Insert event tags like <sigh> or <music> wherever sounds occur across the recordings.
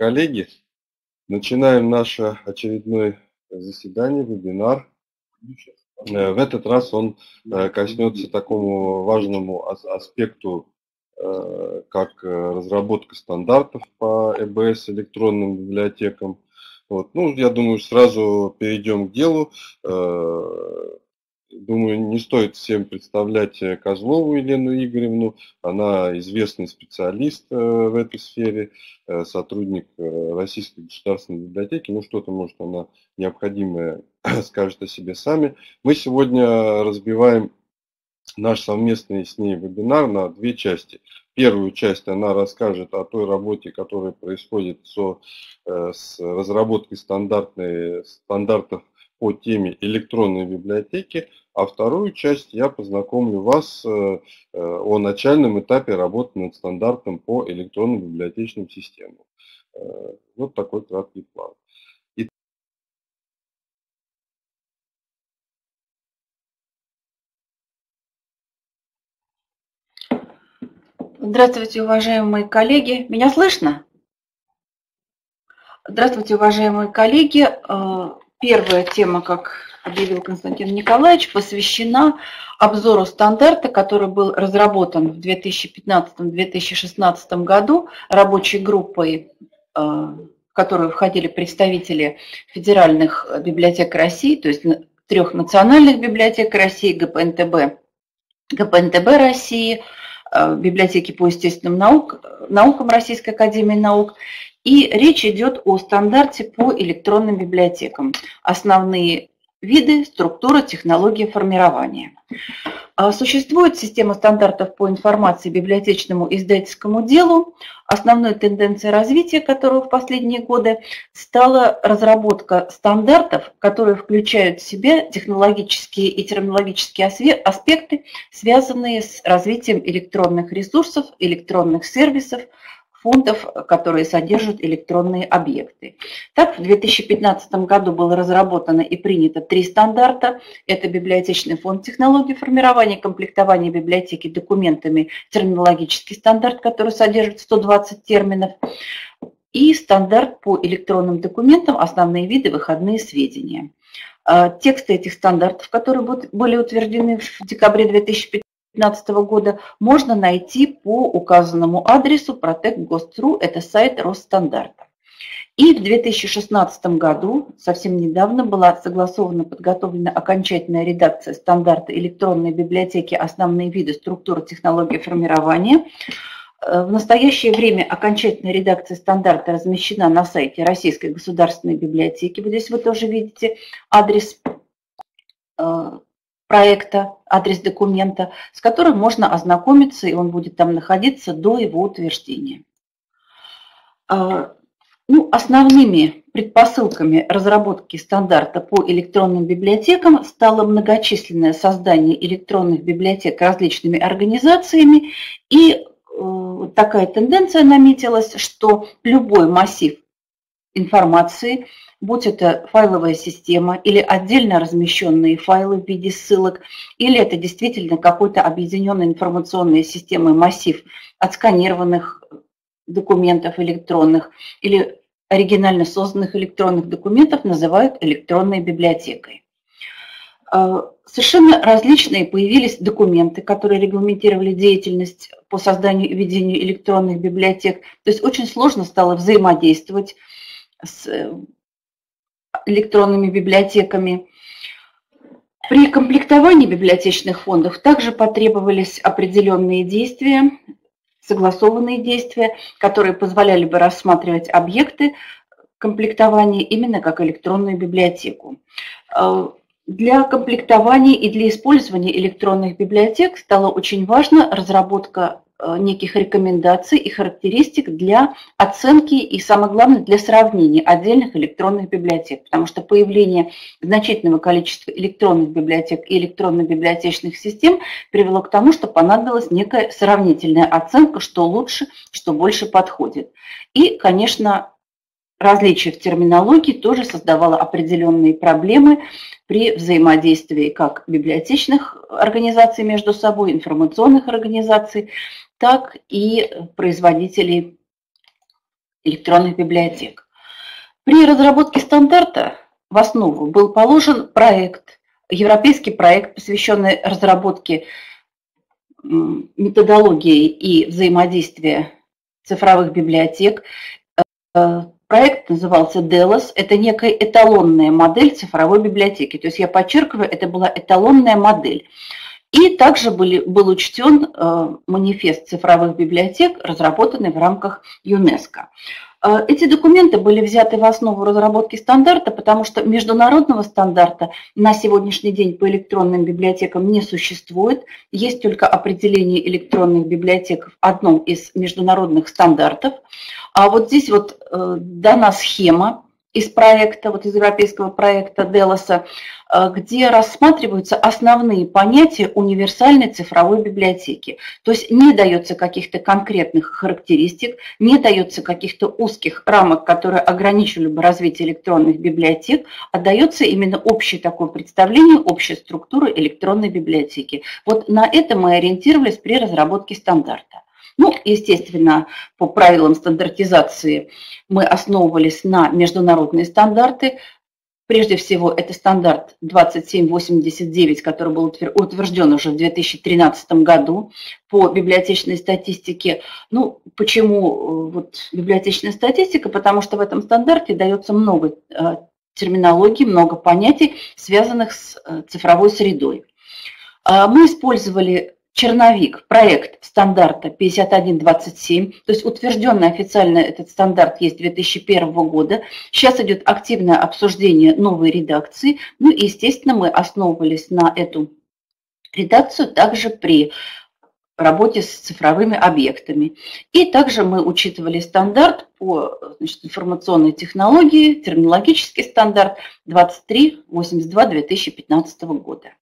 коллеги, начинаем наше очередное заседание, вебинар. Э, в этот раз он э, коснется такому важному аспекту, э, как разработка стандартов по ЭБС электронным библиотекам. Вот. Ну, я думаю, сразу перейдем к делу. Думаю, не стоит всем представлять э, Козлову Елену Игоревну. Она известный специалист э, в этой сфере, э, сотрудник Российской государственной библиотеки. Ну, что-то, может, она необходимое <clears throat> скажет о себе сами. Мы сегодня разбиваем наш совместный с ней вебинар на две части. Первую часть она расскажет о той работе, которая происходит со, с разработкой стандартной, стандартов по теме электронной библиотеки, а вторую часть я познакомлю вас э, э, о начальном этапе работы над стандартом по электронным библиотечным системам. Э, вот такой краткий план. Здравствуйте, уважаемые коллеги. Меня слышно? Здравствуйте, уважаемые коллеги. Первая тема, как объявил Константин Николаевич, посвящена обзору стандарта, который был разработан в 2015-2016 году рабочей группой, э, в которую входили представители федеральных библиотек России, то есть трех национальных библиотек России, ГПНТБ, ГПНТБ России, э, библиотеки по естественным наук, наукам Российской Академии Наук и речь идет о стандарте по электронным библиотекам. Основные виды, структура, технология формирования. А, существует система стандартов по информации библиотечному издательскому делу. Основной тенденцией развития которого в последние годы стала разработка стандартов, которые включают в себя технологические и терминологические аспекты, связанные с развитием электронных ресурсов, электронных сервисов, фондов, которые содержат электронные объекты. Так, в 2015 году было разработано и принято три стандарта. Это библиотечный фонд технологий формирования и комплектования библиотеки документами, терминологический стандарт, который содержит 120 терминов, и стандарт по электронным документам «Основные виды выходные сведения». А, тексты этих стандартов, которые были утверждены в декабре 2015 2015 года можно найти по указанному адресу protect.gos.ru, это сайт Росстандарта. И в 2016 году, совсем недавно, была согласована, подготовлена окончательная редакция стандарта электронной библиотеки «Основные виды структуры технологии формирования». Э, в настоящее время окончательная редакция стандарта размещена на сайте Российской государственной библиотеки. Вот здесь вы тоже видите адрес э, проекта, адрес документа, с которым можно ознакомиться, и он будет там находиться до его утверждения. А, ну, основными предпосылками разработки стандарта по электронным библиотекам стало многочисленное создание электронных библиотек различными организациями, и э, такая тенденция наметилась, что любой массив информации – будь это файловая система или отдельно размещенные файлы в виде ссылок, или это действительно какой-то объединенный информационной системой массив отсканированных документов электронных или оригинально созданных электронных документов называют электронной библиотекой. А, совершенно различные появились документы, которые регламентировали деятельность по созданию и ведению электронных библиотек. То есть очень сложно стало взаимодействовать с электронными библиотеками. При комплектовании библиотечных фондов также потребовались определенные действия, согласованные действия, которые позволяли бы рассматривать объекты комплектования именно как электронную библиотеку. Э, для комплектования и для использования электронных библиотек стало очень важно разработка неких рекомендаций и характеристик для оценки и, самое главное, для сравнения отдельных электронных библиотек, потому что появление значительного количества электронных библиотек и электронно-библиотечных систем привело к тому, что понадобилась некая сравнительная оценка, что лучше, что больше подходит. И, конечно, различие в терминологии тоже создавало определенные проблемы при взаимодействии как библиотечных организаций между собой, информационных организаций, так и производителей электронных библиотек. При разработке стандарта в основу был положен проект, европейский проект, посвященный разработке методологии и взаимодействия цифровых библиотек. Э, проект назывался DELOS. Это некая эталонная модель цифровой библиотеки. То есть я подчеркиваю, это была эталонная модель. И также были, был учтен э, манифест цифровых библиотек, разработанный в рамках ЮНЕСКО. Э, эти документы были взяты в основу разработки стандарта, потому что международного стандарта на сегодняшний день по электронным библиотекам не существует. Есть только определение электронных библиотек в одном из международных стандартов. А вот здесь вот э, дана схема из проекта, вот из европейского проекта Делоса, э, где рассматриваются основные понятия универсальной цифровой библиотеки. То есть не дается каких-то конкретных характеристик, не дается каких-то узких рамок, которые ограничивали бы развитие электронных библиотек, а дается именно общее такое представление, общая структура электронной библиотеки. Вот на это мы ориентировались при разработке стандарта. Ну, естественно, по правилам стандартизации мы основывались на международные стандарты. Прежде всего, это стандарт 2789, который был утвержден уже в 2013 году по библиотечной статистике. Ну, почему э, вот библиотечная статистика? Потому что в этом стандарте дается много э, терминологии, много понятий, связанных с э, цифровой средой. А мы использовали черновик, проект стандарта 5127, то есть утвержденный официально этот стандарт есть 2001 года. Сейчас идет активное обсуждение новой редакции. Ну и, естественно, мы основывались на эту редакцию также при работе с цифровыми объектами. И также мы учитывали стандарт по значит, информационной технологии, терминологический стандарт 2382 2015 года.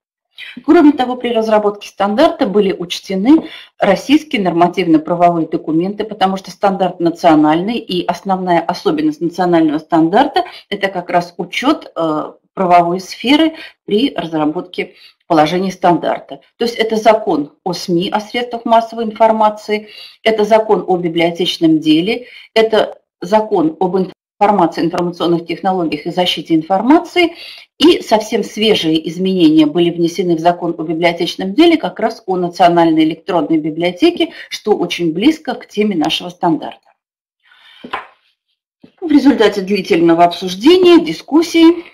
Кроме того, при разработке стандарта были учтены российские нормативно-правовые документы, потому что стандарт национальный, и основная особенность национального стандарта – это как раз учет э, правовой сферы при разработке положений стандарта. То есть это закон о СМИ, о средствах массовой информации, это закон о библиотечном деле, это закон об информации, информационных технологиях и защите информации. И совсем свежие изменения были внесены в закон о библиотечном деле как раз о национальной электронной библиотеке, что очень близко к теме нашего стандарта. В результате длительного обсуждения, дискуссий,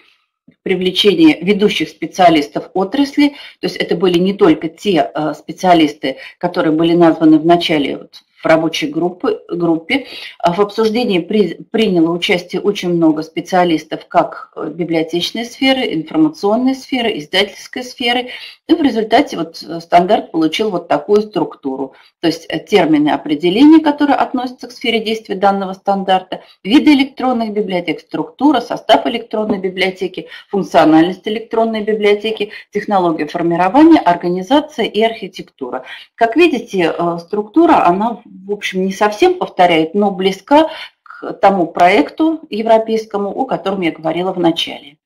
привлечения ведущих специалистов отрасли, то есть это были не только те э, специалисты, которые были названы в начале вот, в рабочей группе. группе. А в обсуждении при, приняло участие очень много специалистов как э, библиотечной сферы, информационной сферы, издательской сферы. И в результате вот э, стандарт получил вот такую структуру. То есть э, термины определения, которые относятся к сфере действия данного стандарта, виды электронных библиотек, структура, состав электронной библиотеки, функциональность электронной библиотеки, технология формирования, организация и архитектура. Как видите, структура, она в общем, не совсем повторяет, но близка к тому проекту европейскому, о котором я говорила в начале.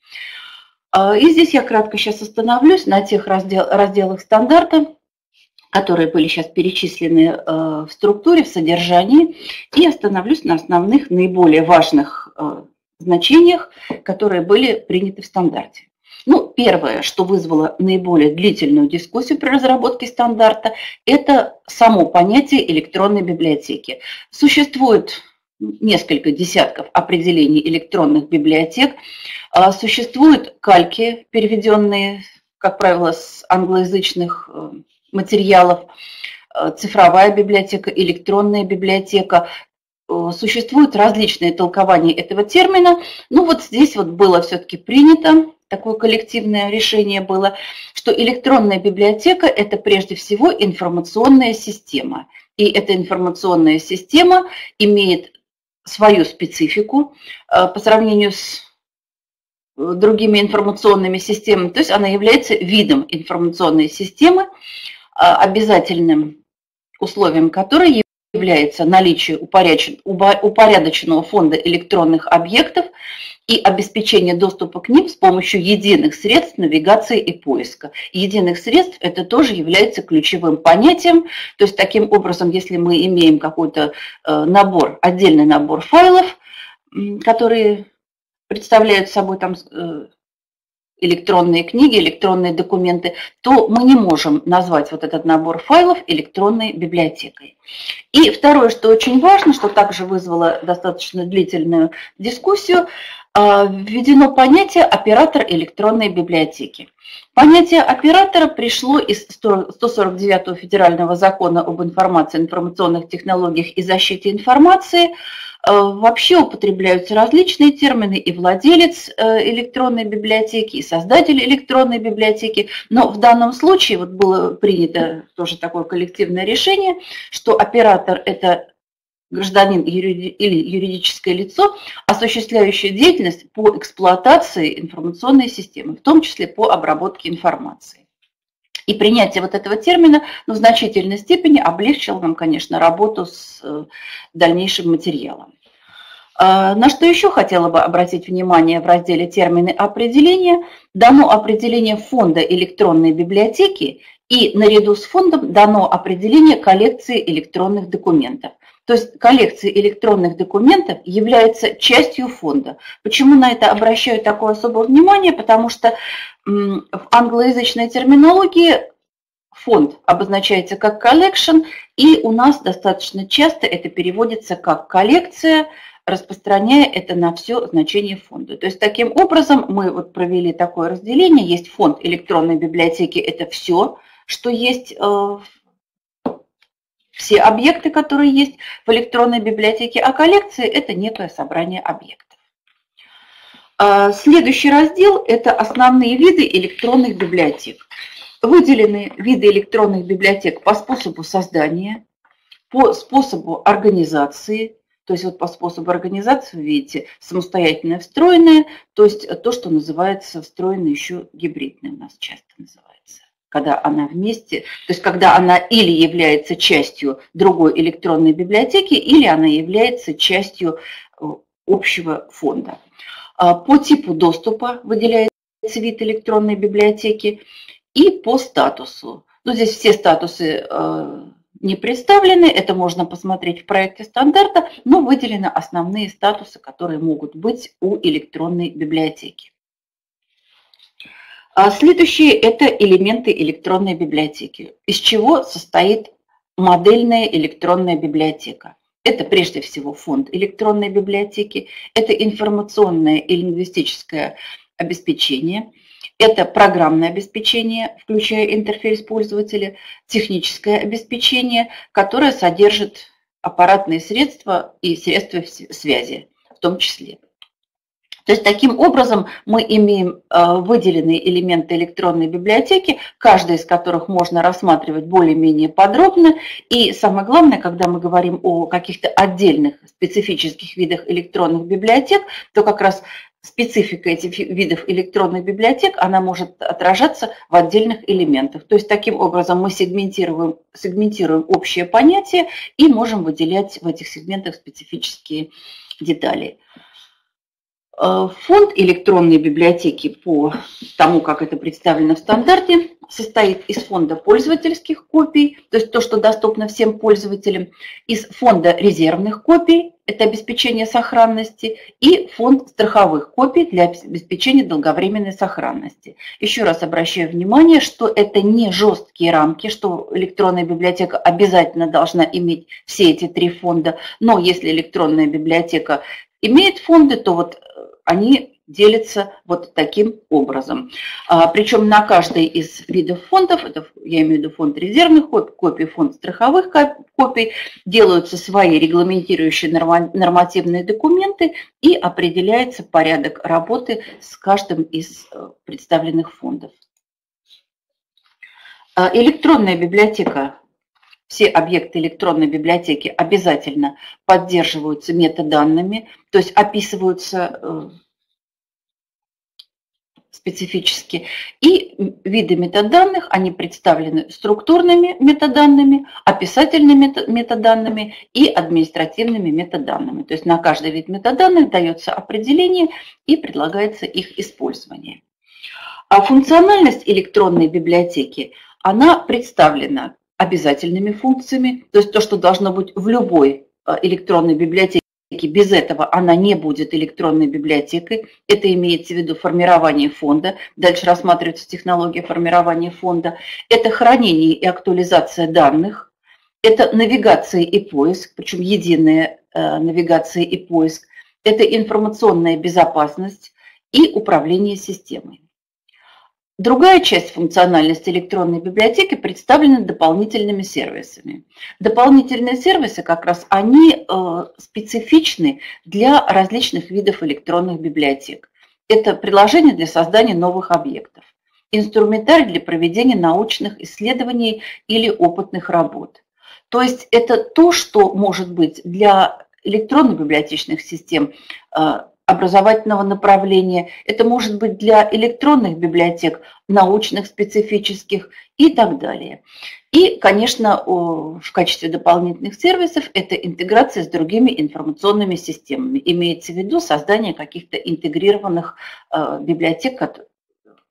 А, и здесь я кратко сейчас остановлюсь на тех раздел, разделах стандарта, которые были сейчас перечислены э, в структуре, в содержании, и остановлюсь на основных, наиболее важных э, значениях, которые были приняты в стандарте. Ну, первое, что вызвало наиболее длительную дискуссию при разработке стандарта, это само понятие электронной библиотеки. Существует несколько десятков определений электронных библиотек. А, существуют кальки, переведенные, как правило, с англоязычных э, материалов, э, цифровая библиотека, электронная библиотека. Э, существуют различные толкования этого термина. Ну вот здесь вот было все-таки принято такое коллективное решение было, что электронная библиотека – это прежде всего информационная система. И эта информационная система имеет свою специфику э, по сравнению с э, другими информационными системами. То есть она является видом информационной системы, э, обязательным условием которой является наличие упорядоченного фонда электронных объектов и обеспечение доступа к ним с помощью единых средств навигации и поиска. Единых средств это тоже является ключевым понятием. То есть таким образом, если мы имеем какой-то э, набор, отдельный набор файлов, которые представляют собой там э, электронные книги, электронные документы, то мы не можем назвать вот этот набор файлов электронной библиотекой. И второе, что очень важно, что также вызвало достаточно длительную дискуссию, введено понятие оператор электронной библиотеки. Понятие оператора пришло из 149 федерального закона об информации, информационных технологиях и защите информации – Э, вообще употребляются различные термины и владелец э, электронной библиотеки, и создатель электронной библиотеки. Но в данном случае вот было принято тоже такое коллективное решение, что оператор – это гражданин или юридическое лицо, осуществляющее деятельность по эксплуатации информационной системы, в том числе по обработке информации. И принятие вот этого термина ну, в значительной степени облегчило нам, конечно, работу с э, дальнейшим материалом. А, на что еще хотела бы обратить внимание в разделе «Термины определения» дано определение фонда электронной библиотеки и наряду с фондом дано определение коллекции электронных документов. То есть коллекция электронных документов является частью фонда. Почему на это обращаю такое особое внимание? Потому что в англоязычной терминологии фонд обозначается как collection, и у нас достаточно часто это переводится как коллекция, распространяя это на все значение фонда. То есть таким образом мы вот провели такое разделение. Есть фонд электронной библиотеки, это все, что есть, э, все объекты, которые есть в электронной библиотеке, а коллекция – это некое собрание объектов. А, следующий раздел – это основные виды электронных библиотек. Выделены виды электронных библиотек по способу создания, по способу организации, то есть вот по способу организации, видите, самостоятельное встроенное, то есть то, что называется встроенное еще гибридное у нас часто называется. Когда она вместе, то есть когда она или является частью другой электронной библиотеки, или она является частью э, общего фонда. А, по типу доступа выделяется вид электронной библиотеки и по статусу. Ну, здесь все статусы э, не представлены, это можно посмотреть в проекте стандарта, но выделены основные статусы, которые могут быть у электронной библиотеки. А следующие – это элементы электронной библиотеки. Из чего состоит модельная электронная библиотека? Это прежде всего фонд электронной библиотеки, это информационное и лингвистическое обеспечение, это программное обеспечение, включая интерфейс пользователя, техническое обеспечение, которое содержит аппаратные средства и средства связи в том числе. То есть таким образом мы имеем э, выделенные элементы электронной библиотеки, каждый из которых можно рассматривать более-менее подробно. И самое главное, когда мы говорим о каких-то отдельных специфических видах электронных библиотек, то как раз специфика этих видов электронных библиотек, она может отражаться в отдельных элементах. То есть таким образом мы сегментируем, сегментируем общее понятие и можем выделять в этих сегментах специфические детали. Э, фонд электронной библиотеки по тому, как это представлено в стандарте, состоит из фонда пользовательских копий, то есть то, что доступно всем пользователям, из фонда резервных копий, это обеспечение сохранности, и фонд страховых копий для обеспечения долговременной сохранности. Еще раз обращаю внимание, что это не жесткие рамки, что электронная библиотека обязательно должна иметь все эти три фонда, но если электронная библиотека имеет фонды, то вот они делятся вот таким образом. А, причем на каждый из видов фондов, это я имею в виду фонд резервных копий, фонд страховых копий, делаются свои регламентирующие нормативные документы и определяется порядок работы с каждым из э, представленных фондов. А, электронная библиотека все объекты электронной библиотеки обязательно поддерживаются метаданными, то есть описываются э, специфически. И виды метаданных, они представлены структурными метаданными, описательными метаданными и административными метаданными. То есть на каждый вид метаданных дается определение и предлагается их использование. А функциональность электронной библиотеки, она представлена обязательными функциями, то есть то, что должно быть в любой э, электронной библиотеке, без этого она не будет электронной библиотекой. Это имеется в виду формирование фонда. Дальше рассматривается технология формирования фонда. Это хранение и актуализация данных. Это навигация и поиск, причем единая э, навигация и поиск. Это информационная безопасность и управление системой. Другая часть функциональности электронной библиотеки представлена дополнительными сервисами. Дополнительные сервисы как раз они э, специфичны для различных видов электронных библиотек. Это приложение для создания новых объектов, инструментарий для проведения научных исследований или опытных работ. То есть это то, что может быть для электронно-библиотечных систем э, образовательного направления, это может быть для электронных библиотек, научных, специфических и так далее. И, конечно, в качестве дополнительных сервисов это интеграция с другими информационными системами. Имеется в виду создание каких-то интегрированных э, библиотек,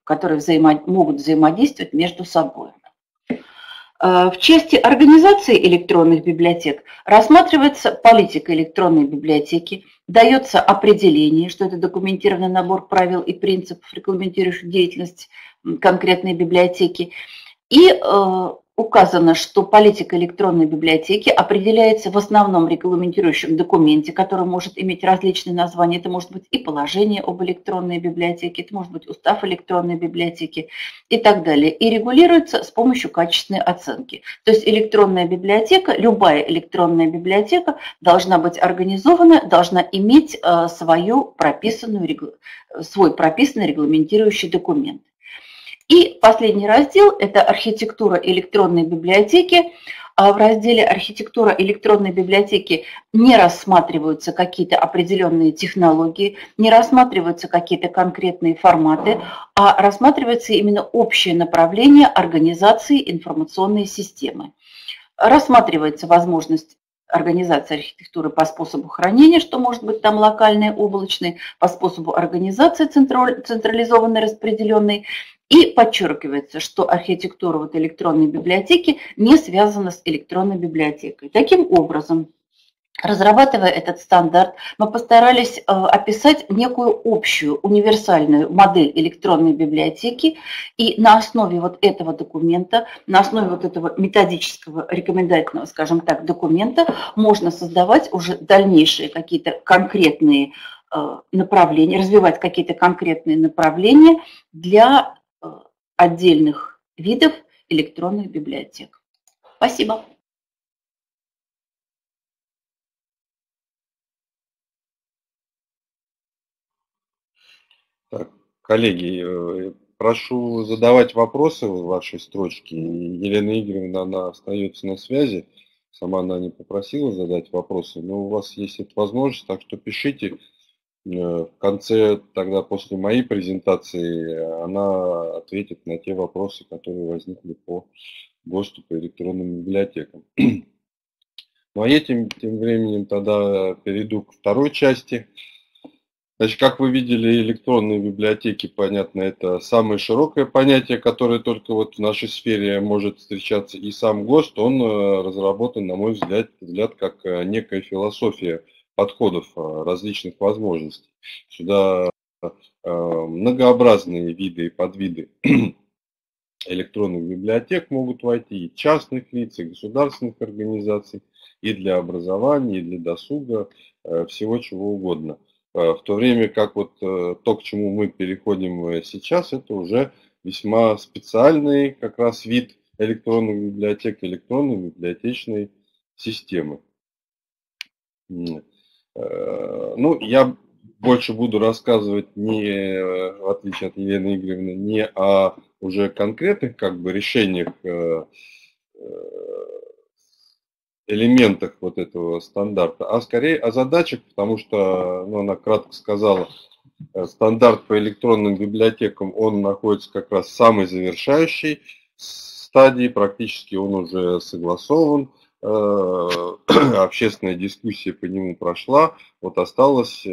которые могут взаимодействовать между собой. Э, в части организации электронных библиотек рассматривается политика электронной библиотеки, дается определение, что это документированный набор правил и принципов, регламентирующих деятельность конкретной библиотеки, и э, указано, что политика электронной библиотеки определяется в основном регламентирующем документе, который может иметь различные названия. Это может быть и положение об электронной библиотеке, это может быть устав электронной библиотеки и так далее. И регулируется с помощью качественной оценки. То есть электронная библиотека, любая электронная библиотека должна быть организована, должна иметь э, свою прописанную, свой прописанный регламентирующий документ. И последний раздел – это архитектура электронной библиотеки. А в разделе «Архитектура электронной библиотеки» не рассматриваются какие-то определенные технологии, не рассматриваются какие-то конкретные форматы, а рассматривается именно общее направление организации информационной системы. Рассматривается возможность организации архитектуры по способу хранения, что может быть там локальный, облачный, по способу организации централизованной, распределенной, и подчеркивается, что архитектура вот электронной библиотеки не связана с электронной библиотекой. Таким образом, Разрабатывая этот стандарт, мы постарались э, описать некую общую универсальную модель электронной библиотеки, и на основе вот этого документа, на основе вот этого методического рекомендательного, скажем так, документа можно создавать уже дальнейшие какие-то конкретные э, направления, развивать какие-то конкретные направления для отдельных видов электронных библиотек. Спасибо. Так, коллеги, э, прошу задавать вопросы в вашей строчке. Елена Игоревна, она остается на связи. Сама она не попросила задать вопросы, но у вас есть эта возможность, так что пишите. Э, в конце, тогда после моей презентации, она ответит на те вопросы, которые возникли по доступу к электронным библиотекам. <clears throat> Ну а я тем, тем временем тогда перейду к второй части. Значит, как вы видели, электронные библиотеки, понятно, это самое широкое понятие, которое только вот в нашей сфере может встречаться. И сам ГОСТ, он э, разработан, на мой взгляд, взгляд как э, некая философия подходов, а, различных возможностей. Сюда а, многообразные виды и подвиды <clears throat> электронных библиотек могут войти и частных лиц, и государственных организаций, и для образования, и для досуга, э, всего чего угодно. Э, в то время как вот э, то, к чему мы переходим сейчас, это уже весьма специальный как раз вид электронных библиотек, электронной библиотечной системы. Э, ну, я больше буду рассказывать не, в отличие от Елены Игоревны, не о уже конкретных как бы решениях, э, э, элементах вот этого стандарта, а скорее о задачах, потому что, ну, она кратко сказала, стандарт по электронным библиотекам, он находится как раз в самой завершающей стадии, практически он уже согласован, <clears throat> общественная дискуссия по нему прошла, вот осталось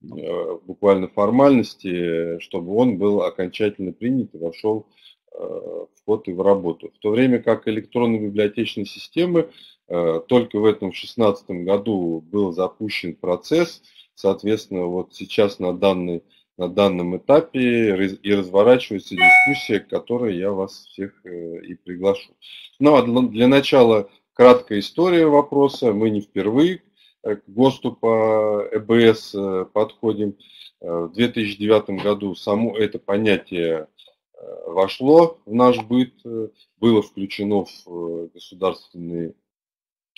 буквально формальности, чтобы он был окончательно принят и вошел в ход и в работу. В то время как электронные библиотечные системы Э, только в этом 2016 году был запущен процесс, соответственно, вот сейчас на, данный, на данном этапе и разворачивается дискуссия, к которой я вас всех э, и приглашу. Ну а для начала краткая история вопроса. Мы не впервые к ГОСТу по ЭБС э, подходим. В 2009 году само это понятие вошло в наш быт, было включено в государственные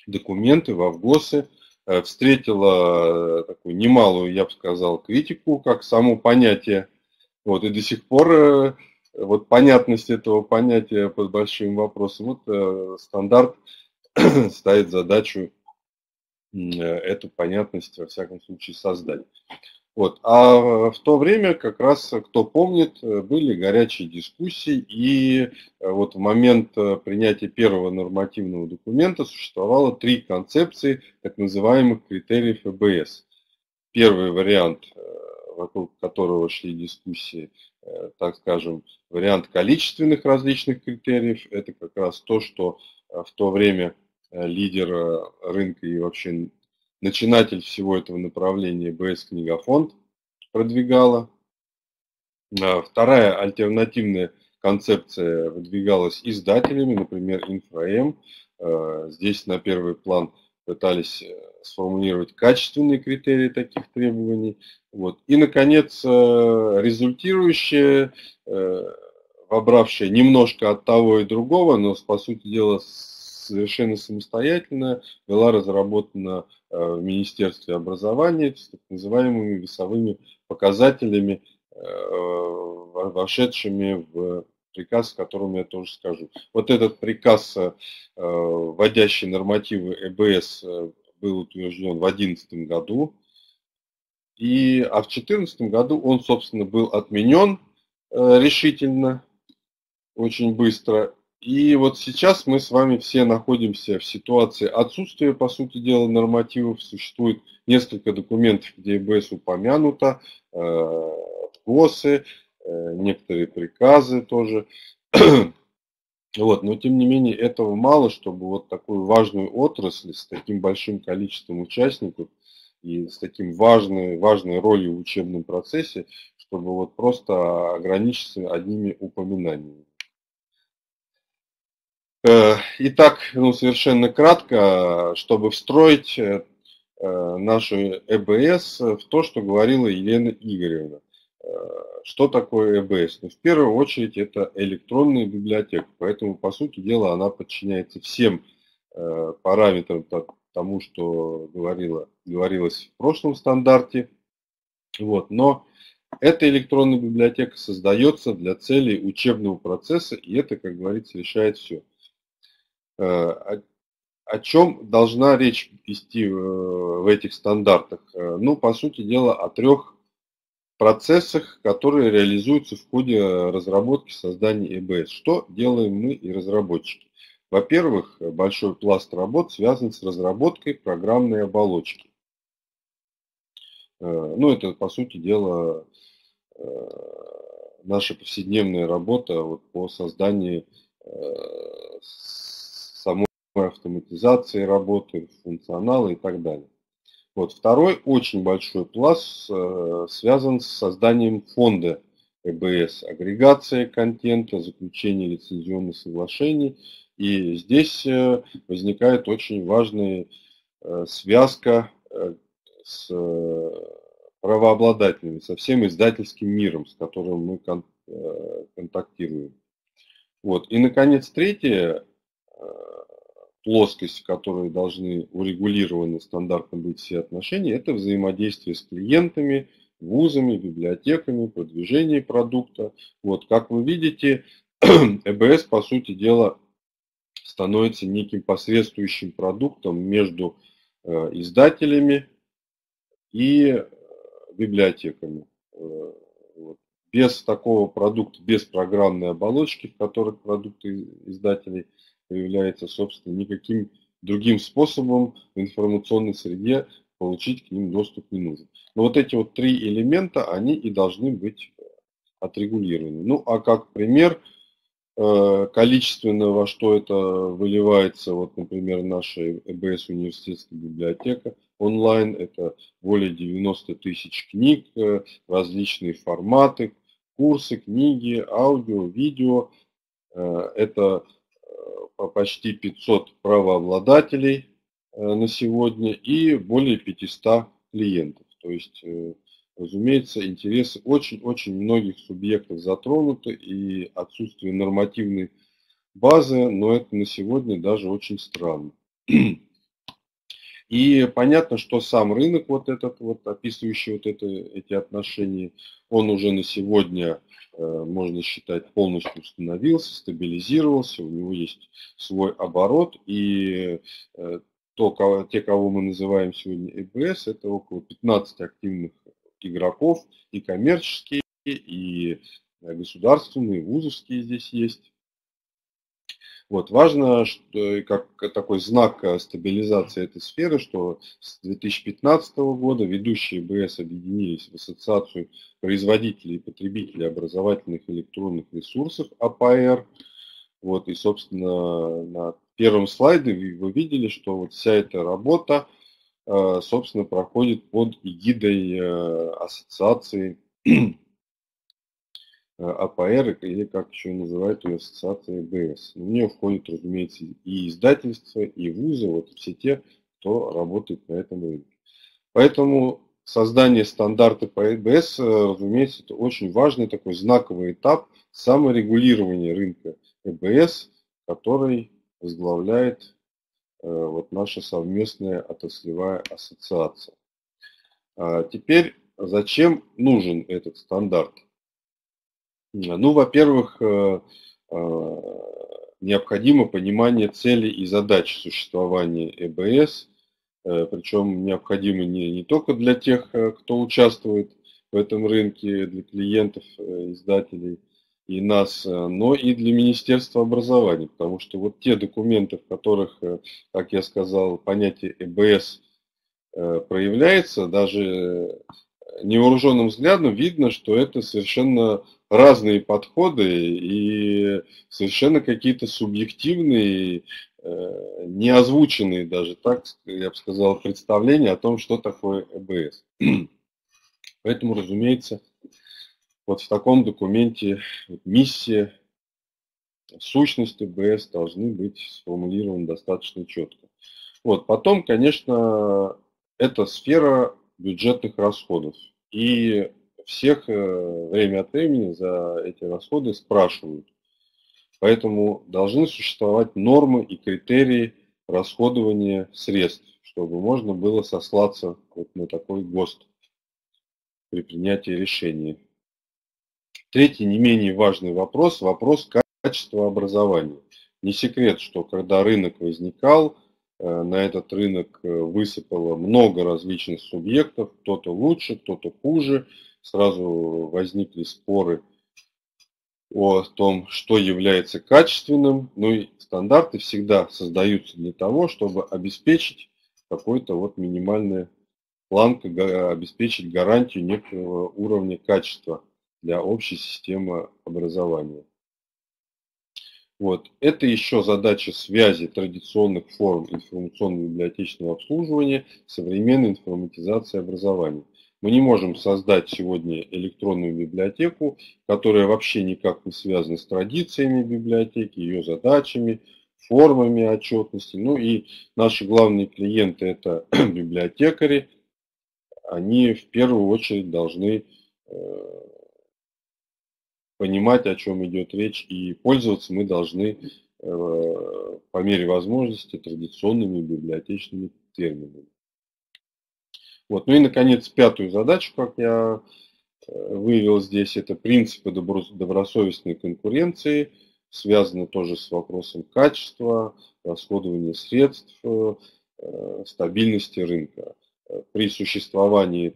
документы в Авгосы, э, встретила э, такую немалую, я бы сказал, критику, как само понятие. Вот, и до сих пор э, вот понятность этого понятия под большим вопросом. Вот стандарт <clears throat> ставит задачу эту понятность, во всяком случае, создать. Вот. А в то время, как раз, кто помнит, были горячие дискуссии, и э, вот в момент э, принятия первого нормативного документа существовало три концепции так называемых критериев ЭБС. Первый вариант, э, вокруг которого шли дискуссии, так скажем, вариант количественных различных критериев, это как раз то, что в то время лидер рынка и вообще начинатель всего этого направления БС Книгофонд продвигала. А вторая альтернативная концепция выдвигалась издателями, например, Инфраэм. А, здесь на первый план пытались э, сформулировать качественные критерии таких требований. Вот. И, наконец, э, результирующее, э, вобравшее немножко от того и другого, но, по сути дела, совершенно самостоятельно, была разработана Э, в Министерстве образования с так называемыми весовыми показателями, э, вошедшими в приказ, о котором я тоже скажу. Вот этот приказ, э, вводящий нормативы ЭБС, был утвержден в 2011 году, и, а в 2014 году он, собственно, был отменен решительно, очень быстро, и вот сейчас мы с вами все находимся в ситуации отсутствия, по сути дела, нормативов. Существует несколько документов, где ЕБС упомянуто, э, ГОСы, э, некоторые приказы тоже. <clears throat> Вот, но тем не менее этого мало, чтобы вот такую важную отрасль с таким большим количеством участников и с таким важной, важной ролью в учебном процессе, чтобы вот просто ограничиться одними упоминаниями. Э, итак, ну, совершенно кратко, чтобы встроить э, нашу ЭБС в то, что говорила Елена Игоревна. Э, что такое ЭБС? Ну, в первую очередь это электронная библиотека, поэтому, по сути дела, она подчиняется всем параметрам тому, что говорила, говорилось в прошлом стандарте. Вот, но эта электронная библиотека создается для целей учебного процесса, и это, как говорится, решает все. Э, о, о чем должна речь вести э, в этих стандартах? Э, ну, по сути дела, о трех процессах, которые реализуются в ходе разработки создания EBS. Что делаем мы и разработчики? Во-первых, большой пласт работ связан с разработкой программной оболочки. Ну, это, по сути дела, наша повседневная работа вот по созданию автоматизации работы, функционала и так далее. Вот. Второй очень большой пласт э, связан с созданием фонда ЭБС, агрегация контента, заключение лицензионных соглашений. И здесь э, возникает очень важная э, связка с правообладателями, со всем издательским миром, с которым мы кон, контактируем. Вот. И, наконец, третье плоскость, в которой должны урегулированы стандартно быть все отношения, это взаимодействие с клиентами, вузами, библиотеками, продвижение продукта. Вот, как вы видите, <clears throat> ЭБС, по сути дела, становится неким посредствующим продуктом между э, издателями и библиотеками. Без такого продукта, без программной оболочки, в которой продукты издателей появляются, собственно, никаким другим способом в информационной среде получить к ним доступ не нужен. Но вот эти вот три элемента, они и должны быть отрегулированы. Ну, а как пример, э, количественно во что это выливается, вот, например, наша ЭБС университетская библиотека онлайн, это более 90 тысяч книг, э, различные форматы, курсы, книги, аудио, видео. Э, это почти 500 правообладателей на сегодня и более 500 клиентов. То есть Разумеется, интересы очень-очень многих субъектов затронуты и отсутствие нормативной базы, но это на сегодня даже очень странно. И понятно, что сам рынок, вот этот вот, описывающий вот это, эти отношения, он уже на сегодня, э, можно считать, полностью установился, стабилизировался, у него есть свой оборот, и э, то, кого, те, кого мы называем сегодня ЭБС, это около 15 активных игроков, и коммерческие, и государственные, и вузовские здесь есть. Вот, важно, что, как такой знак стабилизации этой сферы, что с 2015 года ведущие БС объединились в Ассоциацию производителей и потребителей образовательных электронных ресурсов АПР. Вот, и, собственно, на первом слайде вы видели, что вот вся эта работа – Э, собственно, проходит под эгидой э, ассоциации э, АПР, или как еще называют ее ассоциация БС. В нее входит, разумеется, и издательства, и вузы, вот все те, кто работает на этом рынке. Поэтому создание стандарта по ЭБС, разумеется, это очень важный такой знаковый этап саморегулирования рынка ЭБС, который возглавляет Э, вот наша совместная отраслевая ассоциация. А теперь, зачем нужен этот стандарт? Ну, во-первых, э, э, необходимо понимание целей и задач существования ЭБС, причем необходимо не, не только для тех, кто участвует в этом рынке, для клиентов, издателей – и нас, э, но и для Министерства образования, потому что вот те документы, в которых, э, как я сказал, понятие ЭБС э, проявляется, даже невооруженным взглядом видно, что это совершенно разные подходы и совершенно какие-то субъективные, не озвученные даже, так я бы сказал, представления о том, что такое ЭБС. <clears throat> Поэтому, разумеется, вот в таком документе миссия, сущности БС должны быть сформулированы достаточно четко. Вот, потом, конечно, это сфера бюджетных расходов. И всех э, время от времени за эти расходы спрашивают. Поэтому должны существовать нормы и критерии расходования средств, чтобы можно было сослаться вот на такой ГОСТ при принятии решения. Третий не менее важный вопрос – вопрос качества образования. Не секрет, что когда рынок возникал, на этот рынок э, высыпало много различных субъектов, кто-то лучше, кто-то хуже. Сразу возникли споры о том, что является качественным. Ну и стандарты всегда создаются для того, чтобы обеспечить какой-то вот минимальный планка, обеспечить гарантию некоторого уровня качества для общей системы образования. Вот. Это еще задача связи традиционных форм информационно-библиотечного обслуживания современной информатизацией образования. Мы не можем создать сегодня электронную библиотеку, которая вообще никак не связана с традициями библиотеки, ее задачами, формами отчетности. Ну и наши главные клиенты это <clears throat> библиотекари. Они в первую очередь должны э, понимать, о чем идет речь, и пользоваться мы должны э, по мере возможности традиционными библиотечными терминами. Вот. Ну и, наконец, пятую задачу, как я э, выявил здесь, это принципы добросовестной конкуренции, связано тоже с вопросом качества, расходования средств, э, стабильности рынка. При существовании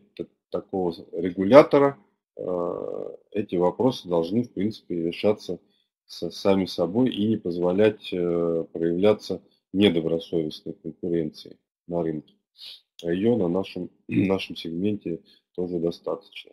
такого регулятора эти вопросы должны, в принципе, решаться сами собой и не позволять проявляться недобросовестной конкуренции на рынке. А ее на нашем, <clears throat> нашем сегменте тоже достаточно.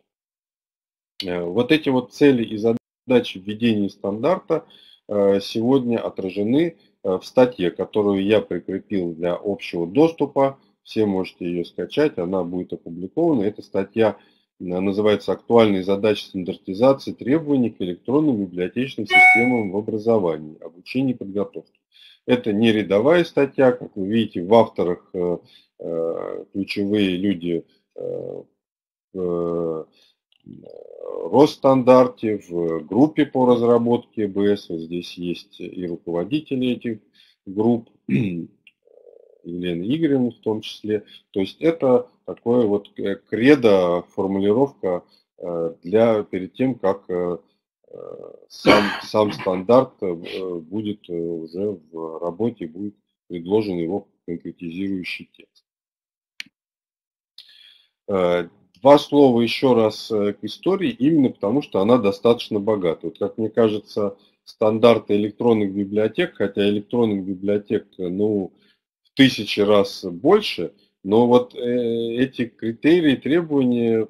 Вот эти вот цели и задачи введения стандарта сегодня отражены в статье, которую я прикрепил для общего доступа все можете ее скачать, она будет опубликована. Эта статья э, называется «Актуальные задачи стандартизации требований к электронным библиотечным системам в образовании, обучении и подготовке». Это не рядовая статья, как вы видите, в авторах э, э, ключевые люди в Росстандарте, в группе по разработке БС. Вот здесь есть и руководители этих групп, <clears throat> Елены Игоревны в том числе. То есть это такое вот э, кредо, формулировка э, для, перед тем, как э, сам, сам стандарт будет уже в работе, будет предложен его конкретизирующий текст. Два слова еще раз к истории, именно потому что она достаточно богата. Вот, как мне кажется, стандарты электронных библиотек, хотя электронных библиотек, ну, тысячи раз больше, но вот э, эти критерии, требования,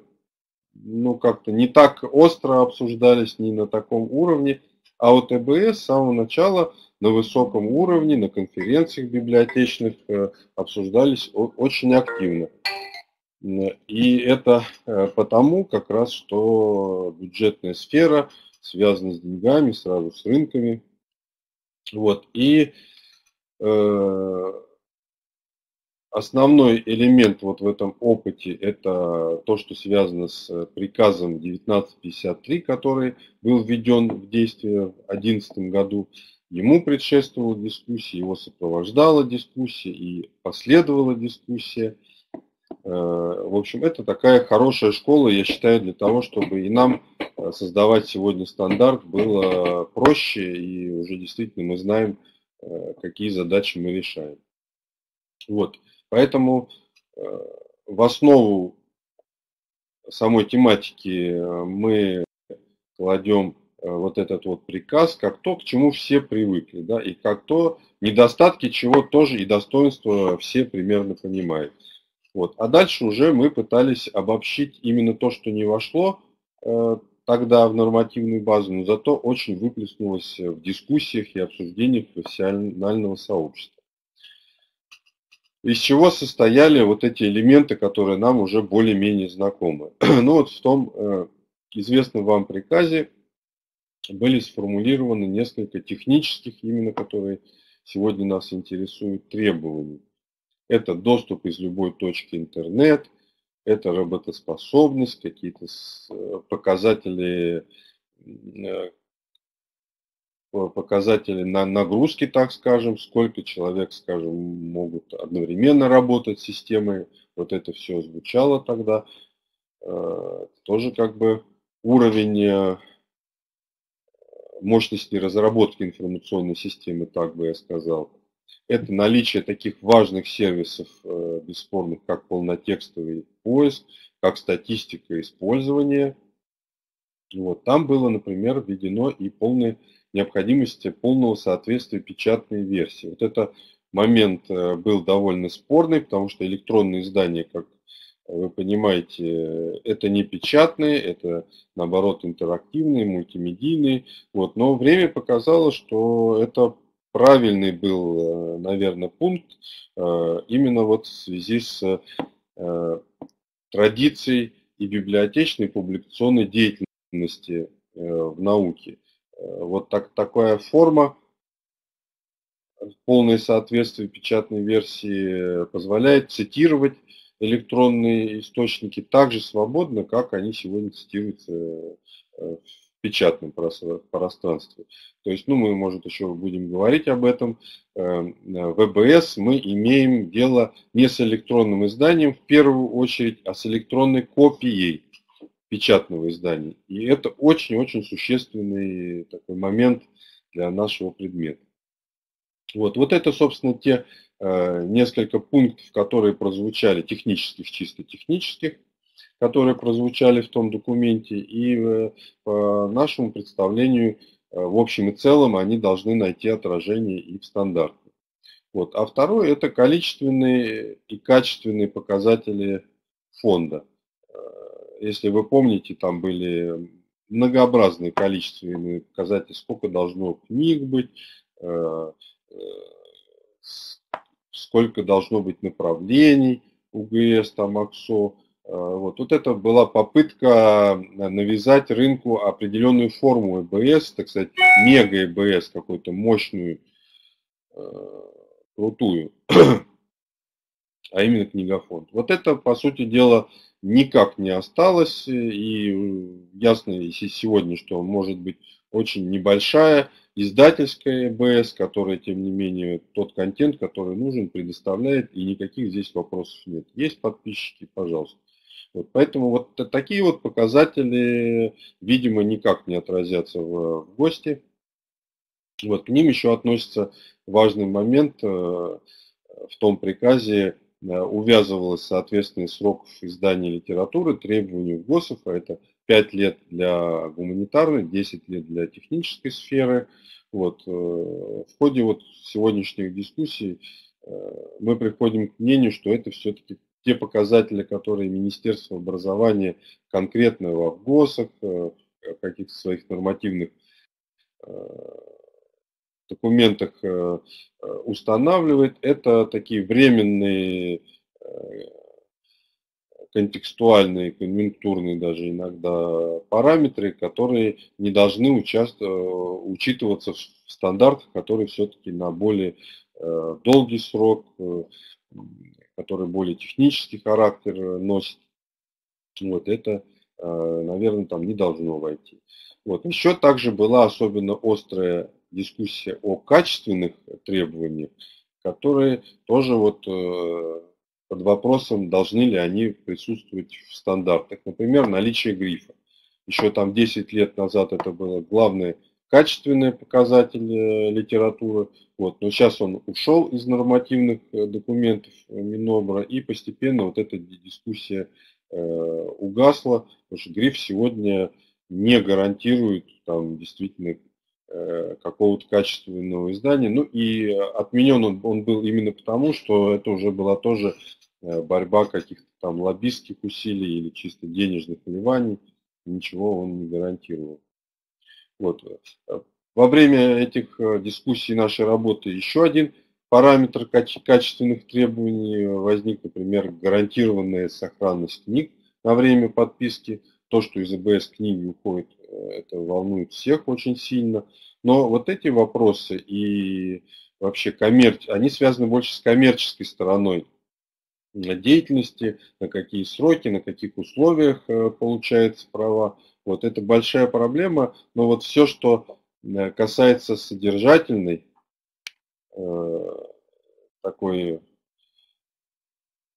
ну, как-то не так остро обсуждались, не на таком уровне, а вот ЭБС с самого начала на высоком уровне, на конференциях библиотечных э, обсуждались очень активно. И это э, потому как раз, что бюджетная сфера связана с деньгами, сразу с рынками. Вот. И э, Основной элемент вот в этом опыте это то, что связано с э, приказом 1953, который был введен в действие в 2011 году. Ему предшествовала дискуссия, его сопровождала дискуссия и последовала дискуссия. Э, в общем, это такая хорошая школа, я считаю, для того, чтобы и нам э, создавать сегодня стандарт было проще, и уже действительно мы знаем, какие задачи мы решаем. Вот. Поэтому э, в основу самой тематики э, мы кладем э, вот этот вот приказ, как то, к чему все привыкли, да, и как то, недостатки чего тоже и достоинства все примерно понимают. Вот. А дальше уже мы пытались обобщить именно то, что не вошло э, тогда в нормативную базу, но зато очень выплеснулось в дискуссиях и обсуждениях профессионального сообщества из чего состояли вот эти элементы, которые нам уже более-менее знакомы. <clears throat> ну вот в том э, известном вам приказе были сформулированы несколько технических, именно которые сегодня нас интересуют, требований. Это доступ из любой точки интернет, это работоспособность, какие-то э, показатели э, показатели на нагрузки, так скажем, сколько человек, скажем, могут одновременно работать с системой. Вот это все звучало тогда. Э, тоже как бы уровень э, мощности разработки информационной системы, так бы я сказал. Это наличие таких важных сервисов, э, бесспорных, как полнотекстовый поиск, как статистика использования. Вот. Там было, например, введено и полное необходимости полного соответствия печатной версии. Вот это момент э, был довольно спорный, потому что электронные издания, как вы понимаете, это не печатные, это наоборот интерактивные, мультимедийные. Вот. Но время показало, что это правильный был, э, наверное, пункт э, именно вот в связи с традицией и библиотечной публикационной деятельности в науке. Э, вот так, такая форма, полное соответствие печатной версии позволяет цитировать электронные источники так же свободно, как они сегодня цитируются э, в печатном пространстве. То есть, ну, мы, может, еще будем говорить об этом. Э, в ВБС мы имеем дело не с электронным изданием в первую очередь, а с электронной копией печатного издания. И это очень-очень существенный такой момент для нашего предмета. Вот, вот это, собственно, те э, несколько пунктов, которые прозвучали, технических, чисто технических. которые прозвучали в том документе, и э, по нашему представлению, э, в общем и целом, они должны найти отражение и в стандарте. Вот. А второе – это количественные и качественные показатели фонда. Э, если вы помните, там были многообразные количественные показатели, сколько должно книг быть, сколько должно быть направлений УГС, там, АКСО, Э, вот. вот это была попытка э, навязать рынку определенную форму ЭБС, так сказать, мега ЭБС, какую-то мощную, э, крутую, а именно книгофонд. Вот это, по сути дела, никак не осталось, и ясно сегодня, что может быть очень небольшая издательская ЭБС, которая, тем не менее, тот контент, который нужен, предоставляет, и никаких здесь вопросов нет. Есть подписчики, пожалуйста. Вот, поэтому вот такие вот показатели, видимо, никак не отразятся в, в ГОСТе. Вот, к ним еще относится важный момент э, в том приказе, э, увязывалось соответственный срок издания литературы требованию ГОСов, а это 5 лет для гуманитарной, 10 лет для технической сферы. Вот, э, в ходе вот сегодняшних дискуссий мы приходим к мнению, что это все-таки те показатели, которые Министерство образования конкретно в ГОСах, э, каких-то своих нормативных э, документах э, устанавливает, это такие временные контекстуальные, конъюнктурные даже иногда параметры, которые не должны учитываться в стандартах, которые все-таки на более долгий срок который более технический характер э, носит. Вот это, э, наверное, там не должно войти. Вот. Еще также была особенно острая дискуссия о качественных требованиях, которые тоже вот э, под вопросом, должны ли они присутствовать в стандартах. Например, наличие грифа. Еще там 10 лет назад это было главное качественный показатель э, литературы. Вот, но сейчас он ушел из нормативных э, документов Минобра, и постепенно вот эта дискуссия угасла, потому что гриф сегодня не гарантирует там действительно какого-то качественного издания. Ну и отменен он, он был именно потому, что это уже была тоже борьба каких-то там лоббистских усилий или чисто денежных вливаний. Ничего он не гарантировал. Вот. Во время этих э, дискуссий нашей работы еще один параметр качественных требований возник, например, гарантированная сохранность книг на время подписки. То, что из АБС книги уходит, э, это волнует всех очень сильно. Но вот эти вопросы и вообще коммер... они связаны больше с коммерческой стороной деятельности, на какие сроки, на каких условиях э, получаются права. Вот это большая проблема, но вот все, что э, касается содержательной, э, такой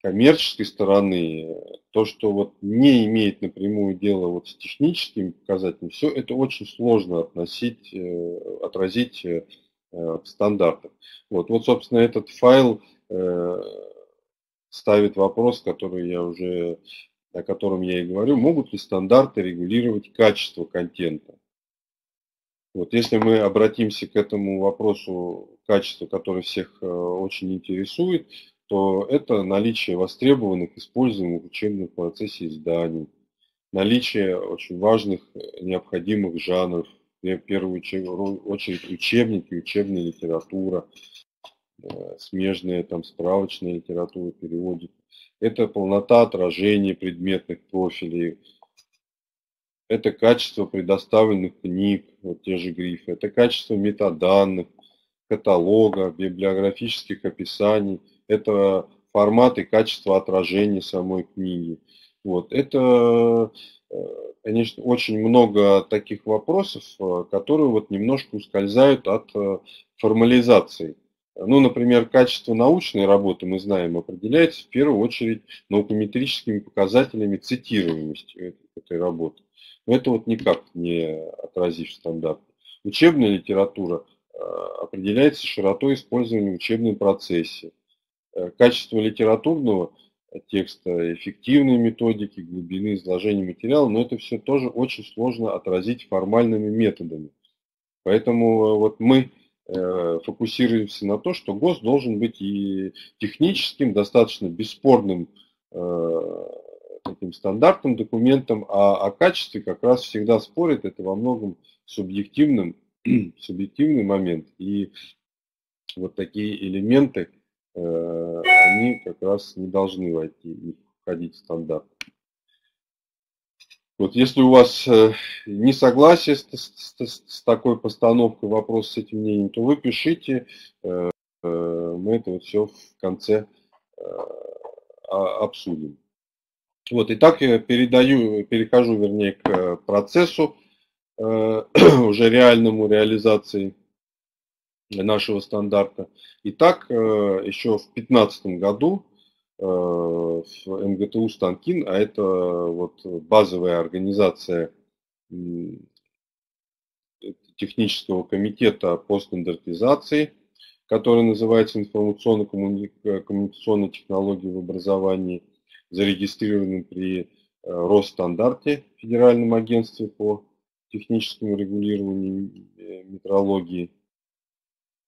коммерческой стороны, то, что вот не имеет напрямую дела вот с техническими показателями, все это очень сложно относить, э, отразить э, в стандартах. Вот, вот, собственно, этот файл э, ставит вопрос, который я уже о котором я и говорю, могут ли стандарты регулировать качество контента. Вот если мы обратимся к этому вопросу качества, который всех очень интересует, то это наличие востребованных, используемых в процессе изданий, наличие очень важных, э, необходимых жанров, в первую очередь учебники, учебная литература, э, смежная там справочная литература, переводик. Это полнота отражения предметных профилей, это качество предоставленных книг, вот те же грифы, это качество метаданных, каталога, библиографических описаний, это формат и качество отражения самой книги. Вот. Это, э, конечно, очень много таких вопросов, э, которые вот немножко ускользают от э, формализации ну, например, качество научной работы, мы знаем, определяется в первую очередь наукометрическими показателями цитируемости этой, работы. Но это вот никак не отразишь в стандарте. Учебная литература определяется широтой использования в учебном процессе. Э, качество литературного текста, эффективной методики, глубины изложения материала, но это все тоже очень сложно отразить формальными методами. Поэтому вот мы э, фокусируемся на то, что ГОСТ должен быть и техническим, достаточно бесспорным э, таким стандартным документом, а о качестве как раз всегда спорит, это во многом субъективным, <clears throat> субъективный момент. И вот такие элементы, э, они как раз не должны войти, не входить в стандарт. Вот если у вас э, не согласие с, с, с, такой постановкой вопроса, с этим мнением, то вы пишите, э, мы это вот все в конце обсудим. Вот, итак, я передаю, перехожу, вернее, к процессу <clears throat> уже реальному реализации нашего стандарта. Итак, э, еще в 2015 году э, в МГТУ Станкин, а это вот базовая организация технического комитета по стандартизации, который называется информационно-коммуникационные технологии в образовании, зарегистрированным при э, Росстандарте, Федеральном агентстве по техническому регулированию метрологии.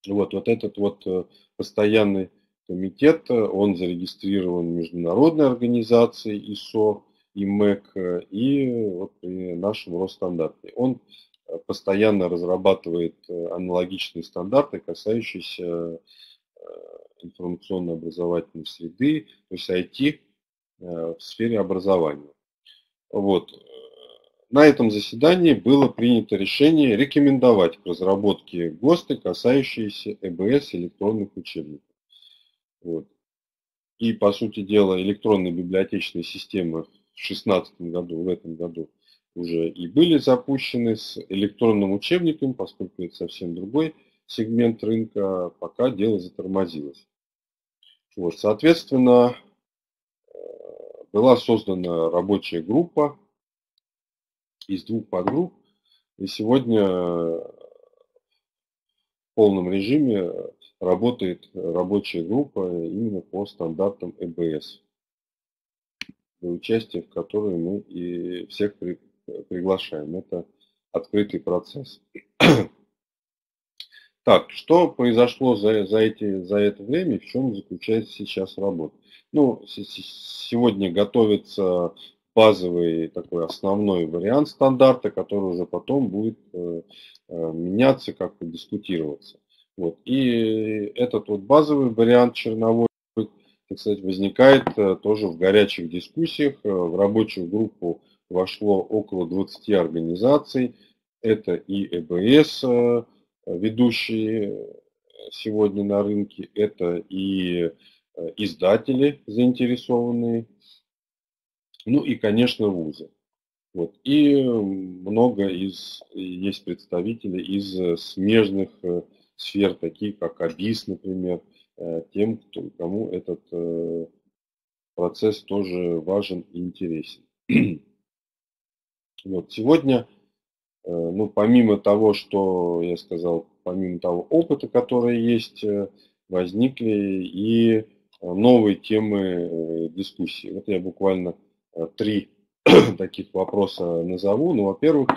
Вот, вот этот вот э, постоянный комитет, э, он зарегистрирован международной организации ISO и МЭК э, и вот при нашем Росстандарте. Он постоянно разрабатывает аналогичные стандарты, касающиеся информационно-образовательной среды, то есть IT в сфере образования. Вот. На этом заседании было принято решение рекомендовать к разработке ГОСТы, касающиеся ЭБС электронных учебников. Вот. И, по сути дела, электронные библиотечные системы в 2016 году, в этом году уже и были запущены с электронным учебником, поскольку это совсем другой сегмент рынка, пока дело затормозилось. Вот, соответственно, э, была создана рабочая группа из двух подгрупп. И сегодня в полном режиме работает рабочая группа именно по стандартам ЭБС, для участия в которой мы и всех при, приглашаем. Это открытый процесс. <clears throat> Так, что произошло за, за, эти, за это время в чем заключается сейчас работа? Ну, сегодня готовится базовый такой основной вариант стандарта, который уже потом будет э, э, меняться, как-то дискутироваться. Вот. И этот вот базовый вариант черновой, так сказать, возникает э, тоже в горячих дискуссиях. В рабочую группу вошло около 20 организаций. Это и ЭБС, ведущие сегодня на рынке, это и издатели заинтересованные ну и, конечно, вузы. Вот. И много из, есть представителей из э, смежных э, сфер, такие как АБИС, например, э, тем, кто, кому этот процесс тоже важен и интересен. Вот. Сегодня, ну, помимо того, что я сказал, помимо того опыта, который есть, возникли и новые темы дискуссии. Вот я буквально три <clears throat> таких вопроса назову. Ну, во-первых,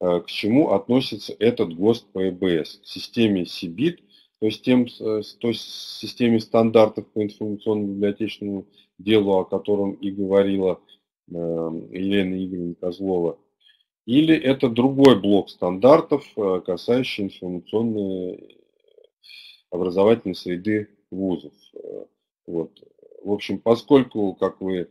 э, к чему относится этот ГОСТ по ЭБС? К системе CBIT, то есть, тем, э, то есть системе стандартов по информационно-библиотечному делу, о котором и говорила Елена Игоревна Козлова, или это другой блок стандартов, касающий информационной образовательной среды вузов. Вот. В общем, поскольку, как вы